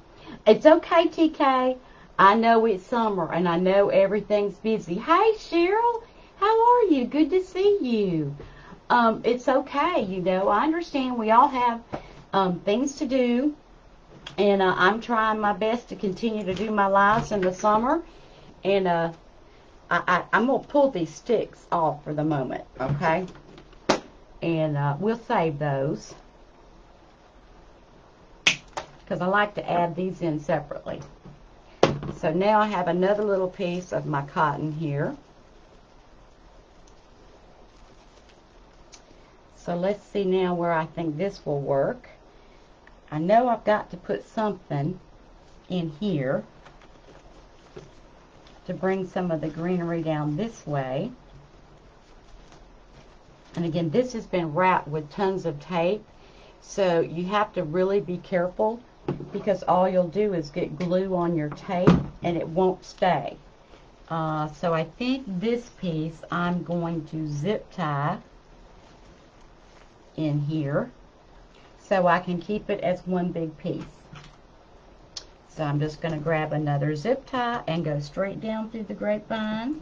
it's okay TK. I know it's summer and I know everything's busy. Hey Cheryl, how are you? Good to see you um, it's okay. You know, I understand we all have um, things to do, and uh, I'm trying my best to continue to do my lives in the summer. And uh, I, I, I'm gonna pull these sticks off for the moment, okay? And uh, we'll save those because I like to add these in separately. So now I have another little piece of my cotton here. So let's see now where I think this will work. I know I've got to put something in here to bring some of the greenery down this way. And again, this has been wrapped with tons of tape. So you have to really be careful because all you'll do is get glue on your tape and it won't stay. Uh, so I think this piece I'm going to zip tie in here so I can keep it as one big piece. So I'm just going to grab another zip tie and go straight down through the grapevine.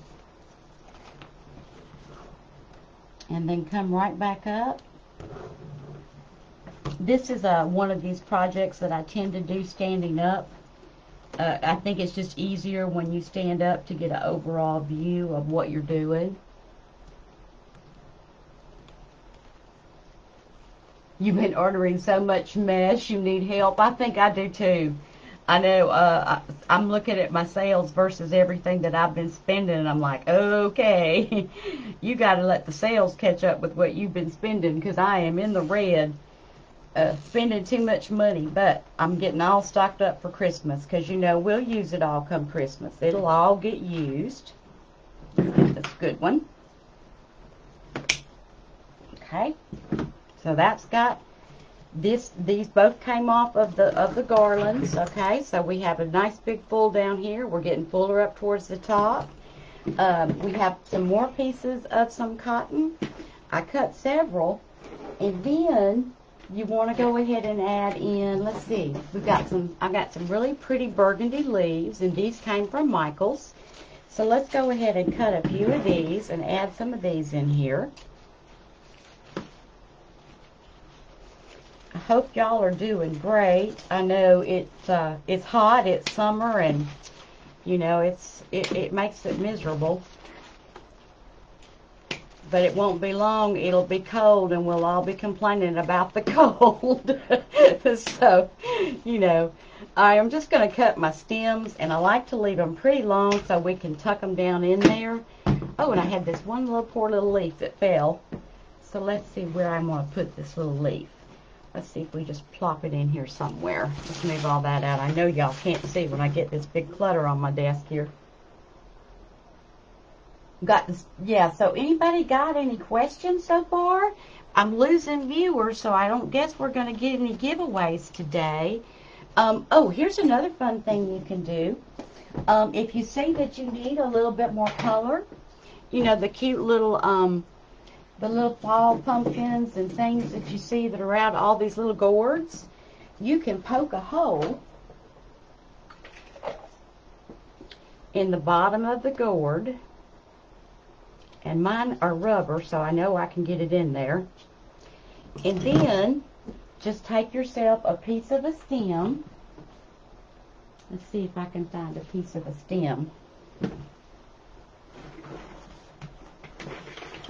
And then come right back up. This is uh, one of these projects that I tend to do standing up. Uh, I think it's just easier when you stand up to get an overall view of what you're doing. You've been ordering so much mess, you need help. I think I do too. I know uh, I, I'm looking at my sales versus everything that I've been spending, and I'm like, okay, you got to let the sales catch up with what you've been spending because I am in the red, uh, spending too much money. But I'm getting all stocked up for Christmas because you know we'll use it all come Christmas. It'll all get used. That's a good one. Okay. So that's got this these both came off of the of the garlands okay? So we have a nice big full down here. We're getting fuller up towards the top. Um, we have some more pieces of some cotton. I cut several and then you want to go ahead and add in let's see we've got some I've got some really pretty burgundy leaves and these came from Michaels. So let's go ahead and cut a few of these and add some of these in here I hope y'all are doing great. I know it's uh, it's hot, it's summer, and you know it's it, it makes it miserable. But it won't be long. It'll be cold, and we'll all be complaining about the cold. so, you know, I am just going to cut my stems, and I like to leave them pretty long so we can tuck them down in there. Oh, and I had this one little poor little leaf that fell. So let's see where I'm going to put this little leaf. Let's see if we just plop it in here somewhere. Let's move all that out. I know y'all can't see when I get this big clutter on my desk here. got this, yeah, so anybody got any questions so far? I'm losing viewers, so I don't guess we're going to get any giveaways today. Um, oh, here's another fun thing you can do. Um, if you see that you need a little bit more color, you know, the cute little, um, the little fall pumpkins and things that you see that are out, all these little gourds, you can poke a hole in the bottom of the gourd. And mine are rubber so I know I can get it in there. And then just take yourself a piece of a stem. Let's see if I can find a piece of a stem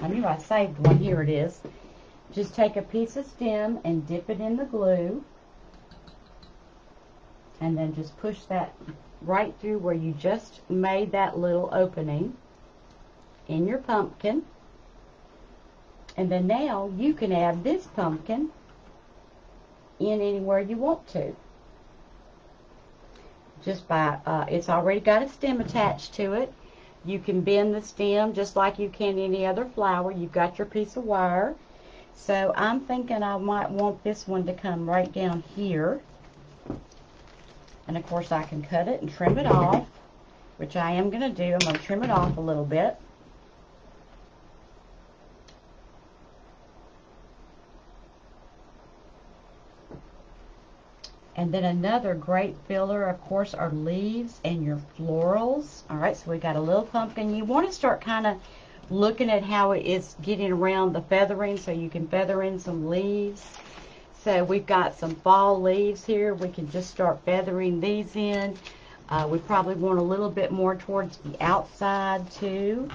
I knew I saved one here it is just take a piece of stem and dip it in the glue and then just push that right through where you just made that little opening in your pumpkin. And then now you can add this pumpkin in anywhere you want to. Just by, uh, it's already got a stem attached to it. You can bend the stem just like you can any other flower. You've got your piece of wire. So I'm thinking I might want this one to come right down here. And of course I can cut it and trim it off, which I am going to do. I'm going to trim it off a little bit. And then another great filler, of course, are leaves and your florals. All right, so we got a little pumpkin. You want to start kind of looking at how it is getting around the feathering so you can feather in some leaves. So we've got some fall leaves here. We can just start feathering these in. Uh, we probably want a little bit more towards the outside too.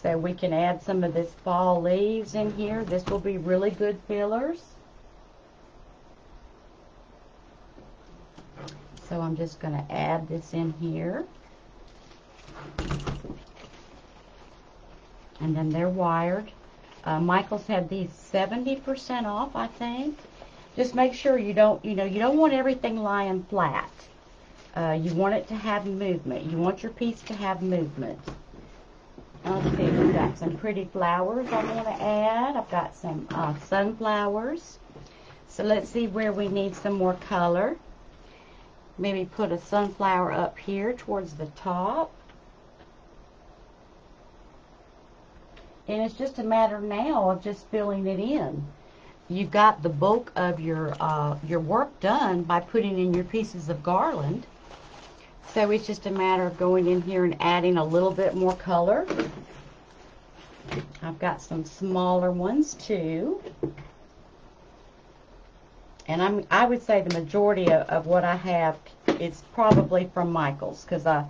So we can add some of this fall leaves in here. This will be really good fillers. So I'm just going to add this in here. And then they're wired. Uh, Michael's had these 70% off, I think just make sure you don't, you know, you don't want everything lying flat. Uh, you want it to have movement. You want your piece to have movement. Let's see, we've got some pretty flowers I want to add. I've got some uh, sunflowers. So let's see where we need some more color. Maybe put a sunflower up here towards the top. And it's just a matter now of just filling it in you've got the bulk of your uh, your work done by putting in your pieces of garland. So it's just a matter of going in here and adding a little bit more color. I've got some smaller ones too. And I'm, I would say the majority of, of what I have is probably from Michael's because I,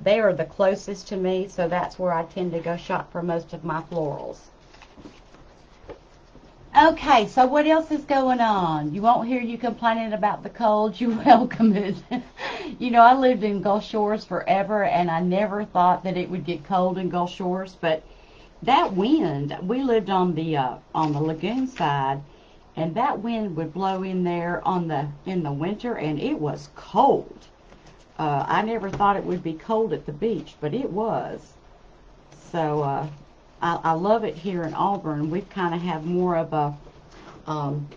they are the closest to me, so that's where I tend to go shop for most of my florals. Okay, so what else is going on? You won't hear you complaining about the cold. You welcome it. you know, I lived in Gulf Shores forever, and I never thought that it would get cold in Gulf Shores. But that wind, we lived on the uh, on the lagoon side, and that wind would blow in there on the in the winter, and it was cold. Uh, I never thought it would be cold at the beach, but it was. So uh, I, I love it here in Auburn. We kind of have more of a, um,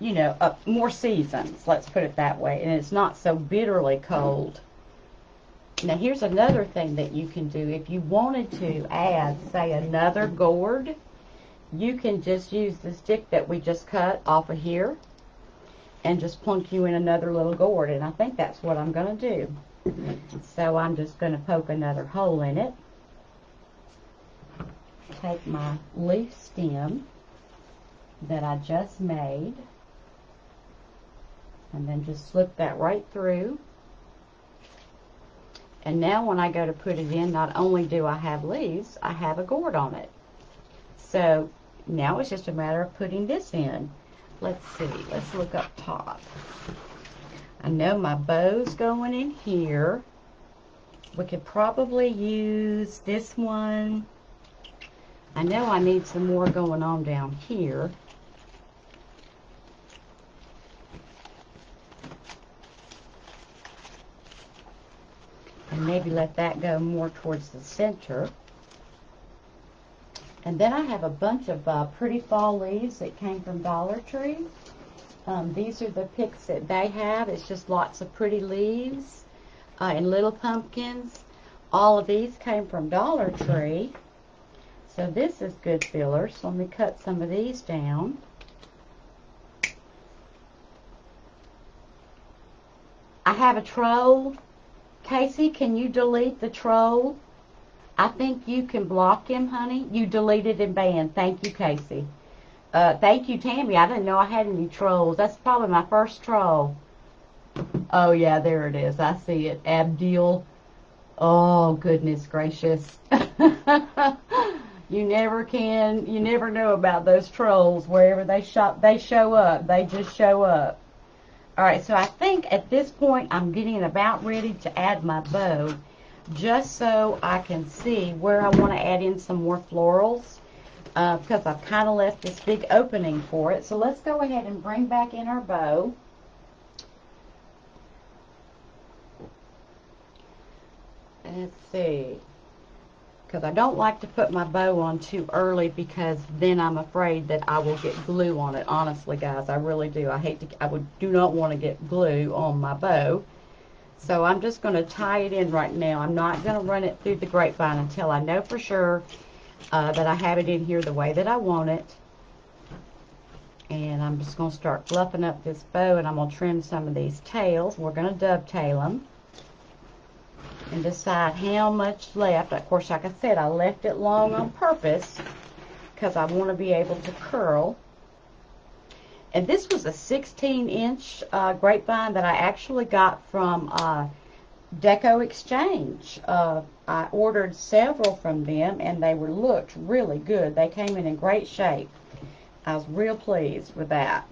you know, a, more seasons, let's put it that way. And it's not so bitterly cold. Now here's another thing that you can do. If you wanted to add, say, another gourd, you can just use the stick that we just cut off of here and just plunk you in another little gourd. And I think that's what I'm going to do. So I'm just going to poke another hole in it take my leaf stem that I just made and then just slip that right through. And now when I go to put it in, not only do I have leaves, I have a gourd on it. So now it's just a matter of putting this in. Let's see, let's look up top. I know my bow's going in here. We could probably use this one I know I need some more going on down here. And maybe let that go more towards the center. And then I have a bunch of uh, pretty fall leaves that came from Dollar Tree. Um, these are the picks that they have. It's just lots of pretty leaves uh, and little pumpkins. All of these came from Dollar Tree. So this is good filler. So let me cut some of these down. I have a troll. Casey, can you delete the troll? I think you can block him, honey. You deleted and banned. Thank you, Casey. Uh, thank you, Tammy. I didn't know I had any trolls. That's probably my first troll. Oh, yeah, there it is. I see it. Abdil. Oh, goodness gracious. you never can, you never know about those trolls. Wherever they shop, they show up. They just show up. All right, so I think at this point I'm getting about ready to add my bow just so I can see where I want to add in some more florals uh, because I've kind of left this big opening for it. So let's go ahead and bring back in our bow. Let's see. Because I don't like to put my bow on too early because then I'm afraid that I will get glue on it. Honestly, guys, I really do. I hate to, I would do not want to get glue on my bow. So I'm just going to tie it in right now. I'm not going to run it through the grapevine until I know for sure uh, that I have it in here the way that I want it. And I'm just going to start fluffing up this bow and I'm going to trim some of these tails. We're going to dovetail them and decide how much left. Of course, like I said, I left it long on purpose because I want to be able to curl. And this was a 16 inch uh, grapevine that I actually got from uh, Deco Exchange. Uh, I ordered several from them and they were looked really good. They came in in great shape. I was real pleased with that.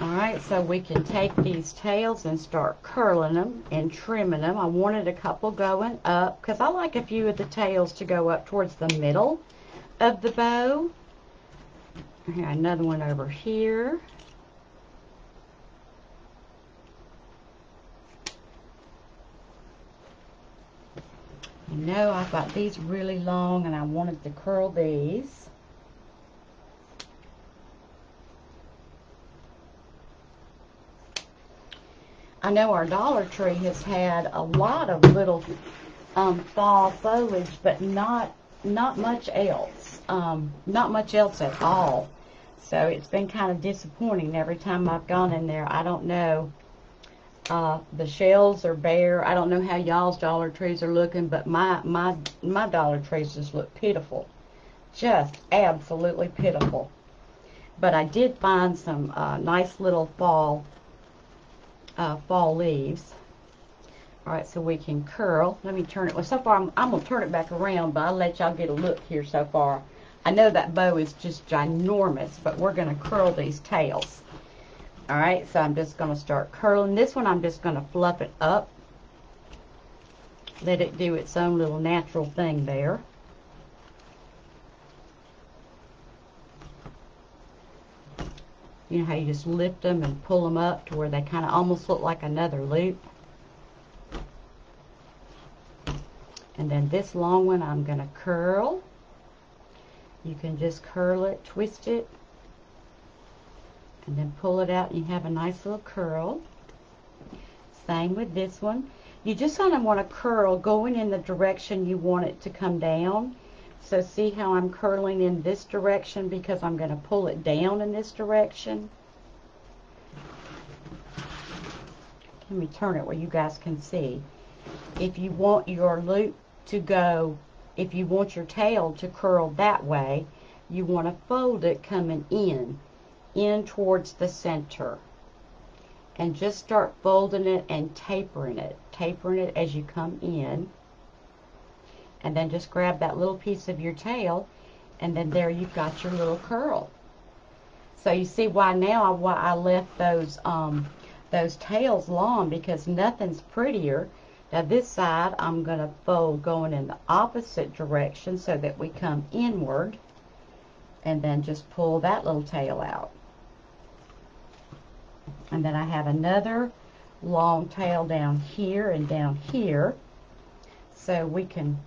Alright, so we can take these tails and start curling them and trimming them. I wanted a couple going up because I like a few of the tails to go up towards the middle of the bow. Here, another one over here. You know, I've got these really long and I wanted to curl these. I know our Dollar Tree has had a lot of little um, fall foliage, but not not much else. Um, not much else at all. So it's been kind of disappointing every time I've gone in there. I don't know. Uh, the shelves are bare. I don't know how y'all's Dollar Trees are looking, but my, my, my Dollar Trees just look pitiful. Just absolutely pitiful. But I did find some uh, nice little fall, uh, fall leaves. Alright, so we can curl. Let me turn it. Well, so far, I'm, I'm going to turn it back around, but I'll let y'all get a look here so far. I know that bow is just ginormous, but we're going to curl these tails. Alright, so I'm just going to start curling. This one, I'm just going to fluff it up. Let it do its own little natural thing there. You know how you just lift them and pull them up to where they kind of almost look like another loop. And then this long one I'm going to curl. You can just curl it, twist it, and then pull it out and you have a nice little curl. Same with this one. You just kind of want to curl going in the direction you want it to come down. So see how I'm curling in this direction because I'm going to pull it down in this direction. Let me turn it where you guys can see. If you want your loop to go, if you want your tail to curl that way, you want to fold it coming in, in towards the center. And just start folding it and tapering it, tapering it as you come in. And then just grab that little piece of your tail, and then there you've got your little curl. So you see why now why I left those um, those tails long because nothing's prettier now this side I'm going to fold going in the opposite direction so that we come inward and then just pull that little tail out. And then I have another long tail down here and down here so we can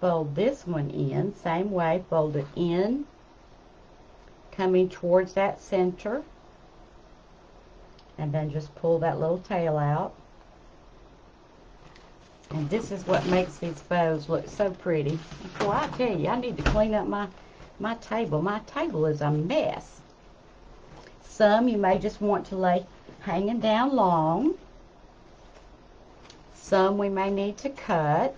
fold this one in, same way, fold it in, coming towards that center, and then just pull that little tail out. And this is what makes these bows look so pretty. Well, I tell you, I need to clean up my, my table. My table is a mess. Some you may just want to lay hanging down long. Some we may need to cut.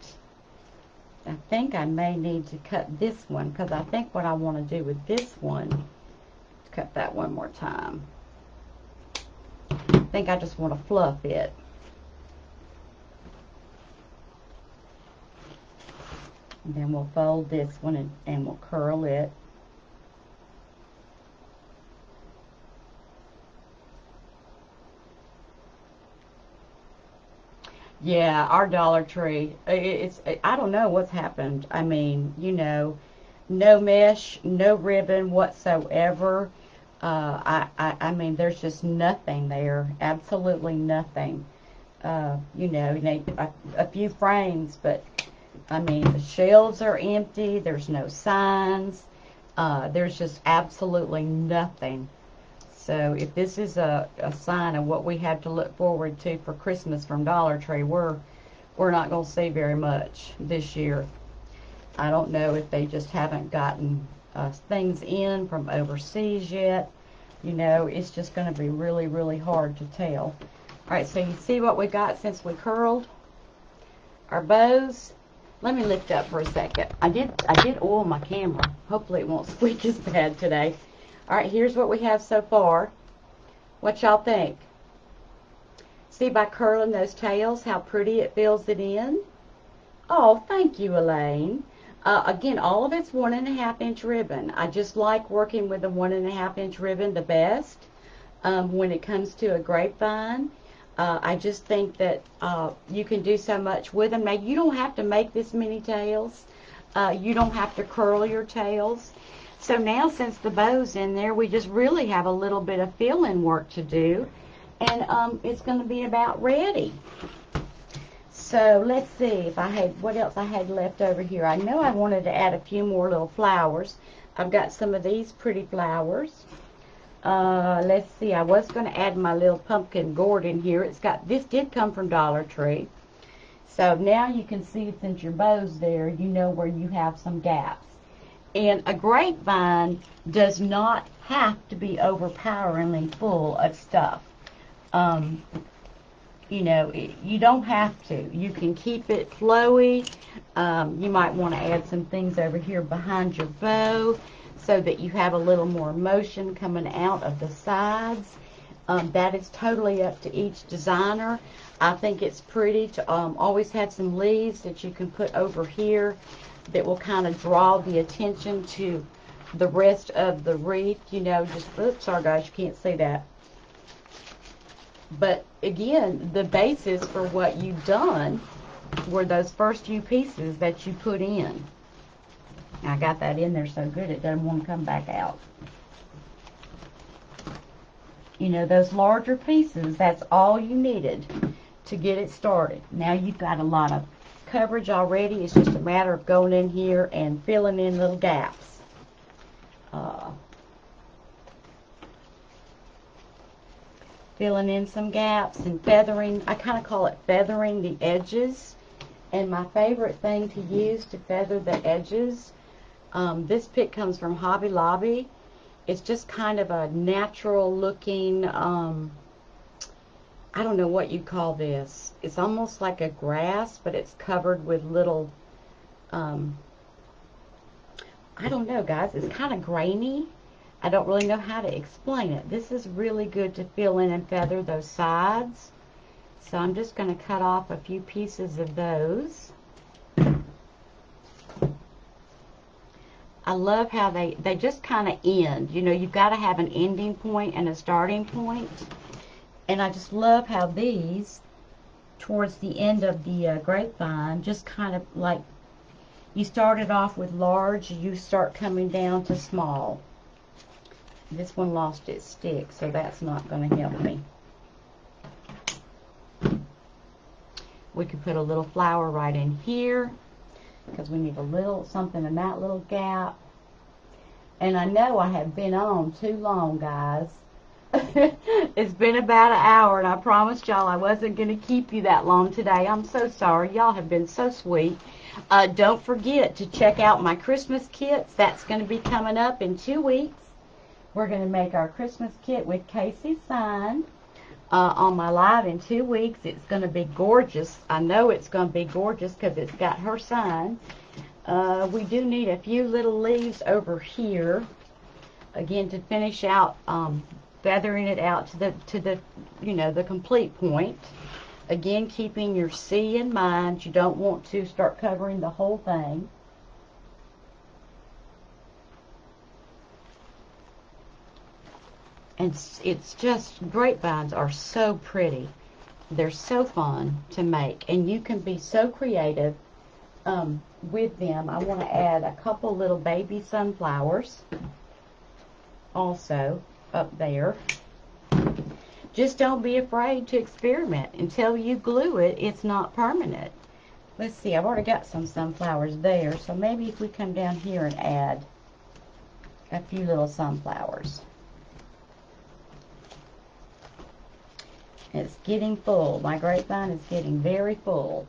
I think I may need to cut this one because I think what I want to do with this one cut that one more time. I think I just want to fluff it. And then we'll fold this one and, and we'll curl it. Yeah, our Dollar Tree. It's I don't know what's happened. I mean, you know, no mesh, no ribbon whatsoever. Uh, I, I I mean, there's just nothing there. Absolutely nothing. Uh, you know, a, a few frames, but I mean, the shelves are empty. There's no signs. Uh, there's just absolutely nothing. So if this is a, a sign of what we have to look forward to for Christmas from Dollar Tree, we're we're not going to see very much this year. I don't know if they just haven't gotten uh, things in from overseas yet. You know, it's just going to be really, really hard to tell. All right, so you see what we got since we curled our bows. Let me lift up for a second. I did I did oil my camera. Hopefully it won't squeak as bad today. All right, here's what we have so far. What y'all think? See by curling those tails how pretty it fills it in? Oh, thank you, Elaine. Uh, again, all of it's one and a half inch ribbon. I just like working with the one and a half inch ribbon the best um, when it comes to a grapevine. Uh, I just think that uh, you can do so much with them. Now, you don't have to make this many tails. Uh, you don't have to curl your tails. So now since the bow's in there, we just really have a little bit of fill-in work to do. And um, it's going to be about ready. So let's see if I had, what else I had left over here. I know I wanted to add a few more little flowers. I've got some of these pretty flowers. Uh, let's see, I was going to add my little pumpkin gourd in here. It's got, this did come from Dollar Tree. So now you can see since your bow's there, you know where you have some gaps. And a grapevine does not have to be overpoweringly full of stuff. Um, you know, it, you don't have to. You can keep it flowy. Um, you might want to add some things over here behind your bow so that you have a little more motion coming out of the sides. Um, that is totally up to each designer. I think it's pretty to um, always have some leaves that you can put over here that will kind of draw the attention to the rest of the wreath, you know, just, oops, sorry guys, you can't see that. But again, the basis for what you've done were those first few pieces that you put in. I got that in there so good it doesn't want to come back out. You know, those larger pieces, that's all you needed to get it started. Now you've got a lot of coverage already. It's just a matter of going in here and filling in little gaps. Uh, filling in some gaps and feathering. I kind of call it feathering the edges. And my favorite thing to use to feather the edges, um, this pick comes from Hobby Lobby. It's just kind of a natural looking, um, I don't know what you call this. It's almost like a grass, but it's covered with little, um, I don't know, guys. It's kind of grainy. I don't really know how to explain it. This is really good to fill in and feather those sides. So I'm just going to cut off a few pieces of those. I love how they, they just kind of end. You know, you've got to have an ending point and a starting point. And I just love how these, towards the end of the uh, grapevine, just kind of like, you started off with large, you start coming down to small. This one lost its stick, so that's not going to help me. We could put a little flower right in here. Because we need a little something in that little gap. And I know I have been on too long, guys. it's been about an hour, and I promised y'all I wasn't going to keep you that long today. I'm so sorry. Y'all have been so sweet. Uh, don't forget to check out my Christmas kits. That's going to be coming up in two weeks. We're going to make our Christmas kit with Casey's signed uh, on my live in two weeks. It's going to be gorgeous. I know it's going to be gorgeous because it's got her sign. Uh, we do need a few little leaves over here, again, to finish out um, feathering it out to the, to the, you know, the complete point. Again, keeping your C in mind. You don't want to start covering the whole thing. And it's, just, grapevines are so pretty. They're so fun to make. And you can be so creative um, with them. I want to add a couple little baby sunflowers also up there. Just don't be afraid to experiment. Until you glue it, it's not permanent. Let's see, I've already got some sunflowers there, so maybe if we come down here and add a few little sunflowers. It's getting full. My grapevine is getting very full.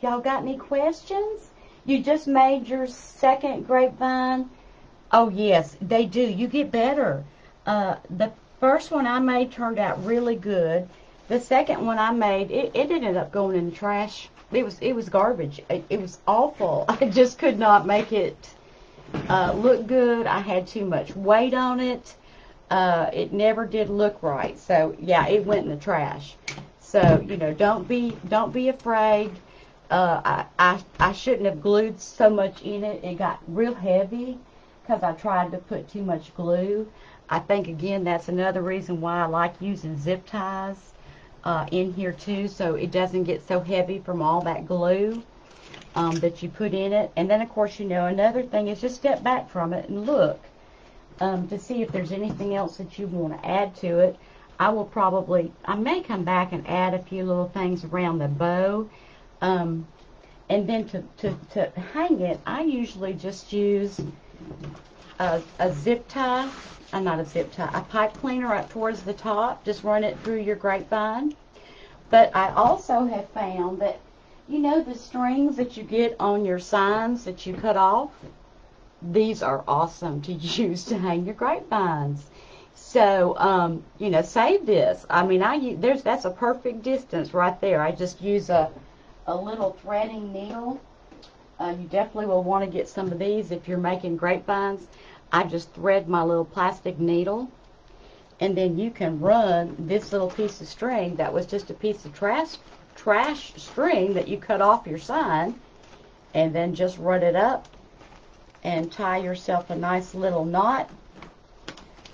Y'all got any questions? You just made your second grapevine? Oh, yes, they do. You get better. Uh, the first one I made turned out really good. The second one I made, it, it ended up going in the trash. It was it was garbage. It, it was awful. I just could not make it uh, look good. I had too much weight on it. Uh, it never did look right. So yeah, it went in the trash. So you know, don't be don't be afraid uh, I, I, I shouldn't have glued so much in it. It got real heavy because I tried to put too much glue. I think, again, that's another reason why I like using zip ties uh, in here, too, so it doesn't get so heavy from all that glue um, that you put in it. And then, of course, you know, another thing is just step back from it and look um, to see if there's anything else that you want to add to it. I will probably, I may come back and add a few little things around the bow um, and then to, to, to hang it, I usually just use a, a zip tie, uh, not a zip tie, a pipe cleaner up towards the top. Just run it through your grapevine. But I also have found that, you know, the strings that you get on your signs that you cut off, these are awesome to use to hang your grapevines. So, um, you know, save this. I mean, I there's that's a perfect distance right there. I just use a a little threading needle. Uh, you definitely will want to get some of these if you're making grapevines. I just thread my little plastic needle and then you can run this little piece of string that was just a piece of trash trash string that you cut off your sign and then just run it up and tie yourself a nice little knot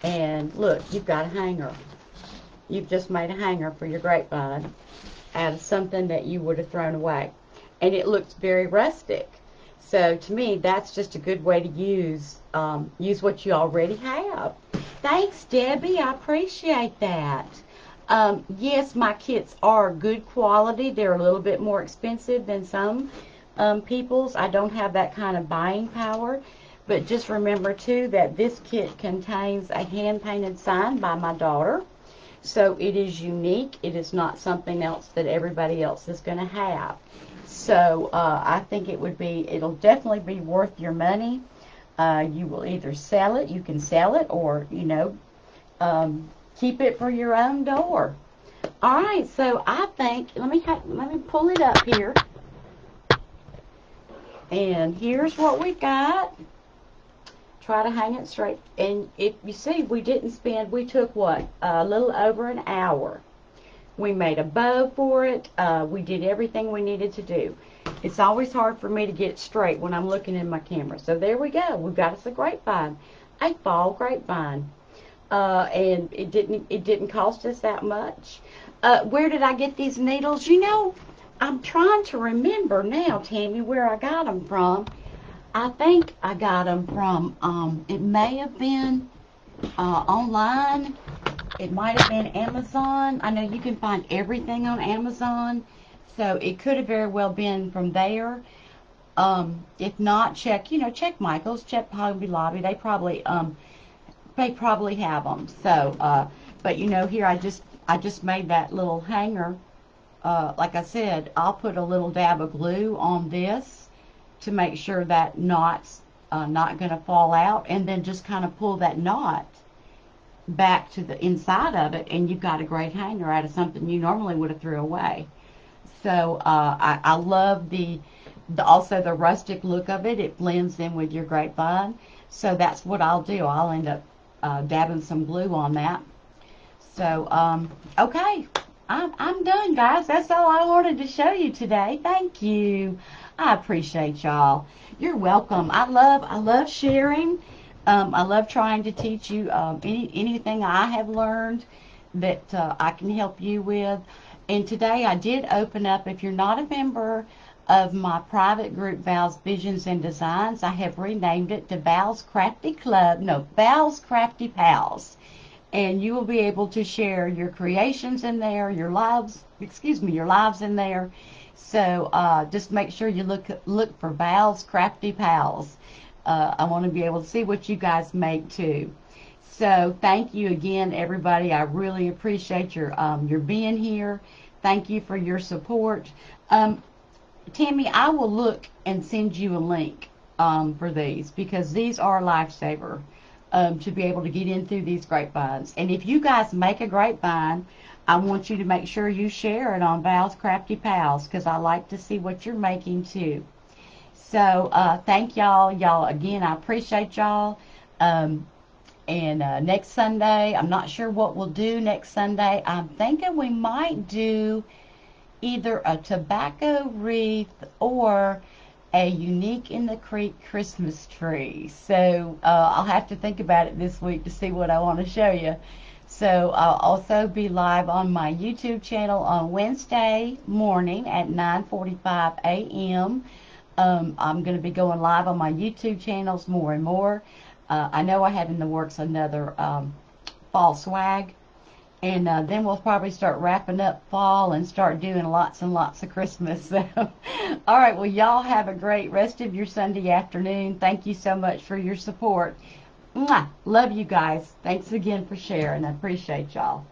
and look you've got a hanger you've just made a hanger for your grapevine out of something that you would have thrown away. And it looks very rustic. So to me, that's just a good way to use um, use what you already have. Thanks, Debbie. I appreciate that. Um, yes, my kits are good quality. They're a little bit more expensive than some um, people's. I don't have that kind of buying power. But just remember, too, that this kit contains a hand-painted sign by my daughter. So it is unique. It is not something else that everybody else is going to have. So uh, I think it would be, it'll definitely be worth your money. Uh, you will either sell it, you can sell it, or, you know, um, keep it for your own door. All right, so I think, let me, let me pull it up here. And here's what we got try to hang it straight. And if you see, we didn't spend, we took what, a little over an hour. We made a bow for it. Uh, we did everything we needed to do. It's always hard for me to get straight when I'm looking in my camera. So there we go. We've got us a grapevine, a fall grapevine. Uh, and it didn't it didn't cost us that much. Uh, where did I get these needles? You know, I'm trying to remember now, Tammy, where I got them from. I think I got them from, um, it may have been uh, online. It might have been Amazon. I know you can find everything on Amazon. So it could have very well been from there. Um, if not, check, you know, check Michael's, check Hobby Lobby. They probably, um, they probably have them. So, uh, but you know, here I just, I just made that little hanger. Uh, like I said, I'll put a little dab of glue on this to make sure that knot's uh, not going to fall out and then just kind of pull that knot back to the inside of it and you've got a great hanger out of something you normally would have threw away. So uh, I, I love the, the also the rustic look of it. It blends in with your grapevine. So that's what I'll do. I'll end up uh, dabbing some glue on that. So, um, okay, I'm, I'm done, guys. That's all I wanted to show you today. Thank you. I appreciate y'all. You're welcome. I love, I love sharing. Um, I love trying to teach you um, any, anything I have learned that uh, I can help you with. And today I did open up, if you're not a member of my private group, Val's Visions and Designs, I have renamed it to Val's Crafty Club, no, Val's Crafty Pals. And you will be able to share your creations in there, your lives, excuse me, your lives in there. So uh, just make sure you look look for Val's Crafty Pals. Uh, I want to be able to see what you guys make too. So thank you again, everybody. I really appreciate your um, your being here. Thank you for your support. Um, Tammy, I will look and send you a link um, for these because these are a lifesaver um, to be able to get in through these grapevines. And if you guys make a grapevine, I want you to make sure you share it on Val's Crafty Pals because I like to see what you're making too. So uh, thank y'all. Y'all, again, I appreciate y'all. Um, and uh, next Sunday, I'm not sure what we'll do next Sunday. I'm thinking we might do either a tobacco wreath or a unique in the creek Christmas tree. So uh, I'll have to think about it this week to see what I want to show you. So I'll also be live on my YouTube channel on Wednesday morning at 9:45 a.m. Um, I'm going to be going live on my YouTube channels more and more. Uh, I know I have in the works another um, fall swag. And uh, then we'll probably start wrapping up fall and start doing lots and lots of Christmas. So, all right, well, y'all have a great rest of your Sunday afternoon. Thank you so much for your support. Mwah! Love you guys. Thanks again for sharing. I appreciate y'all.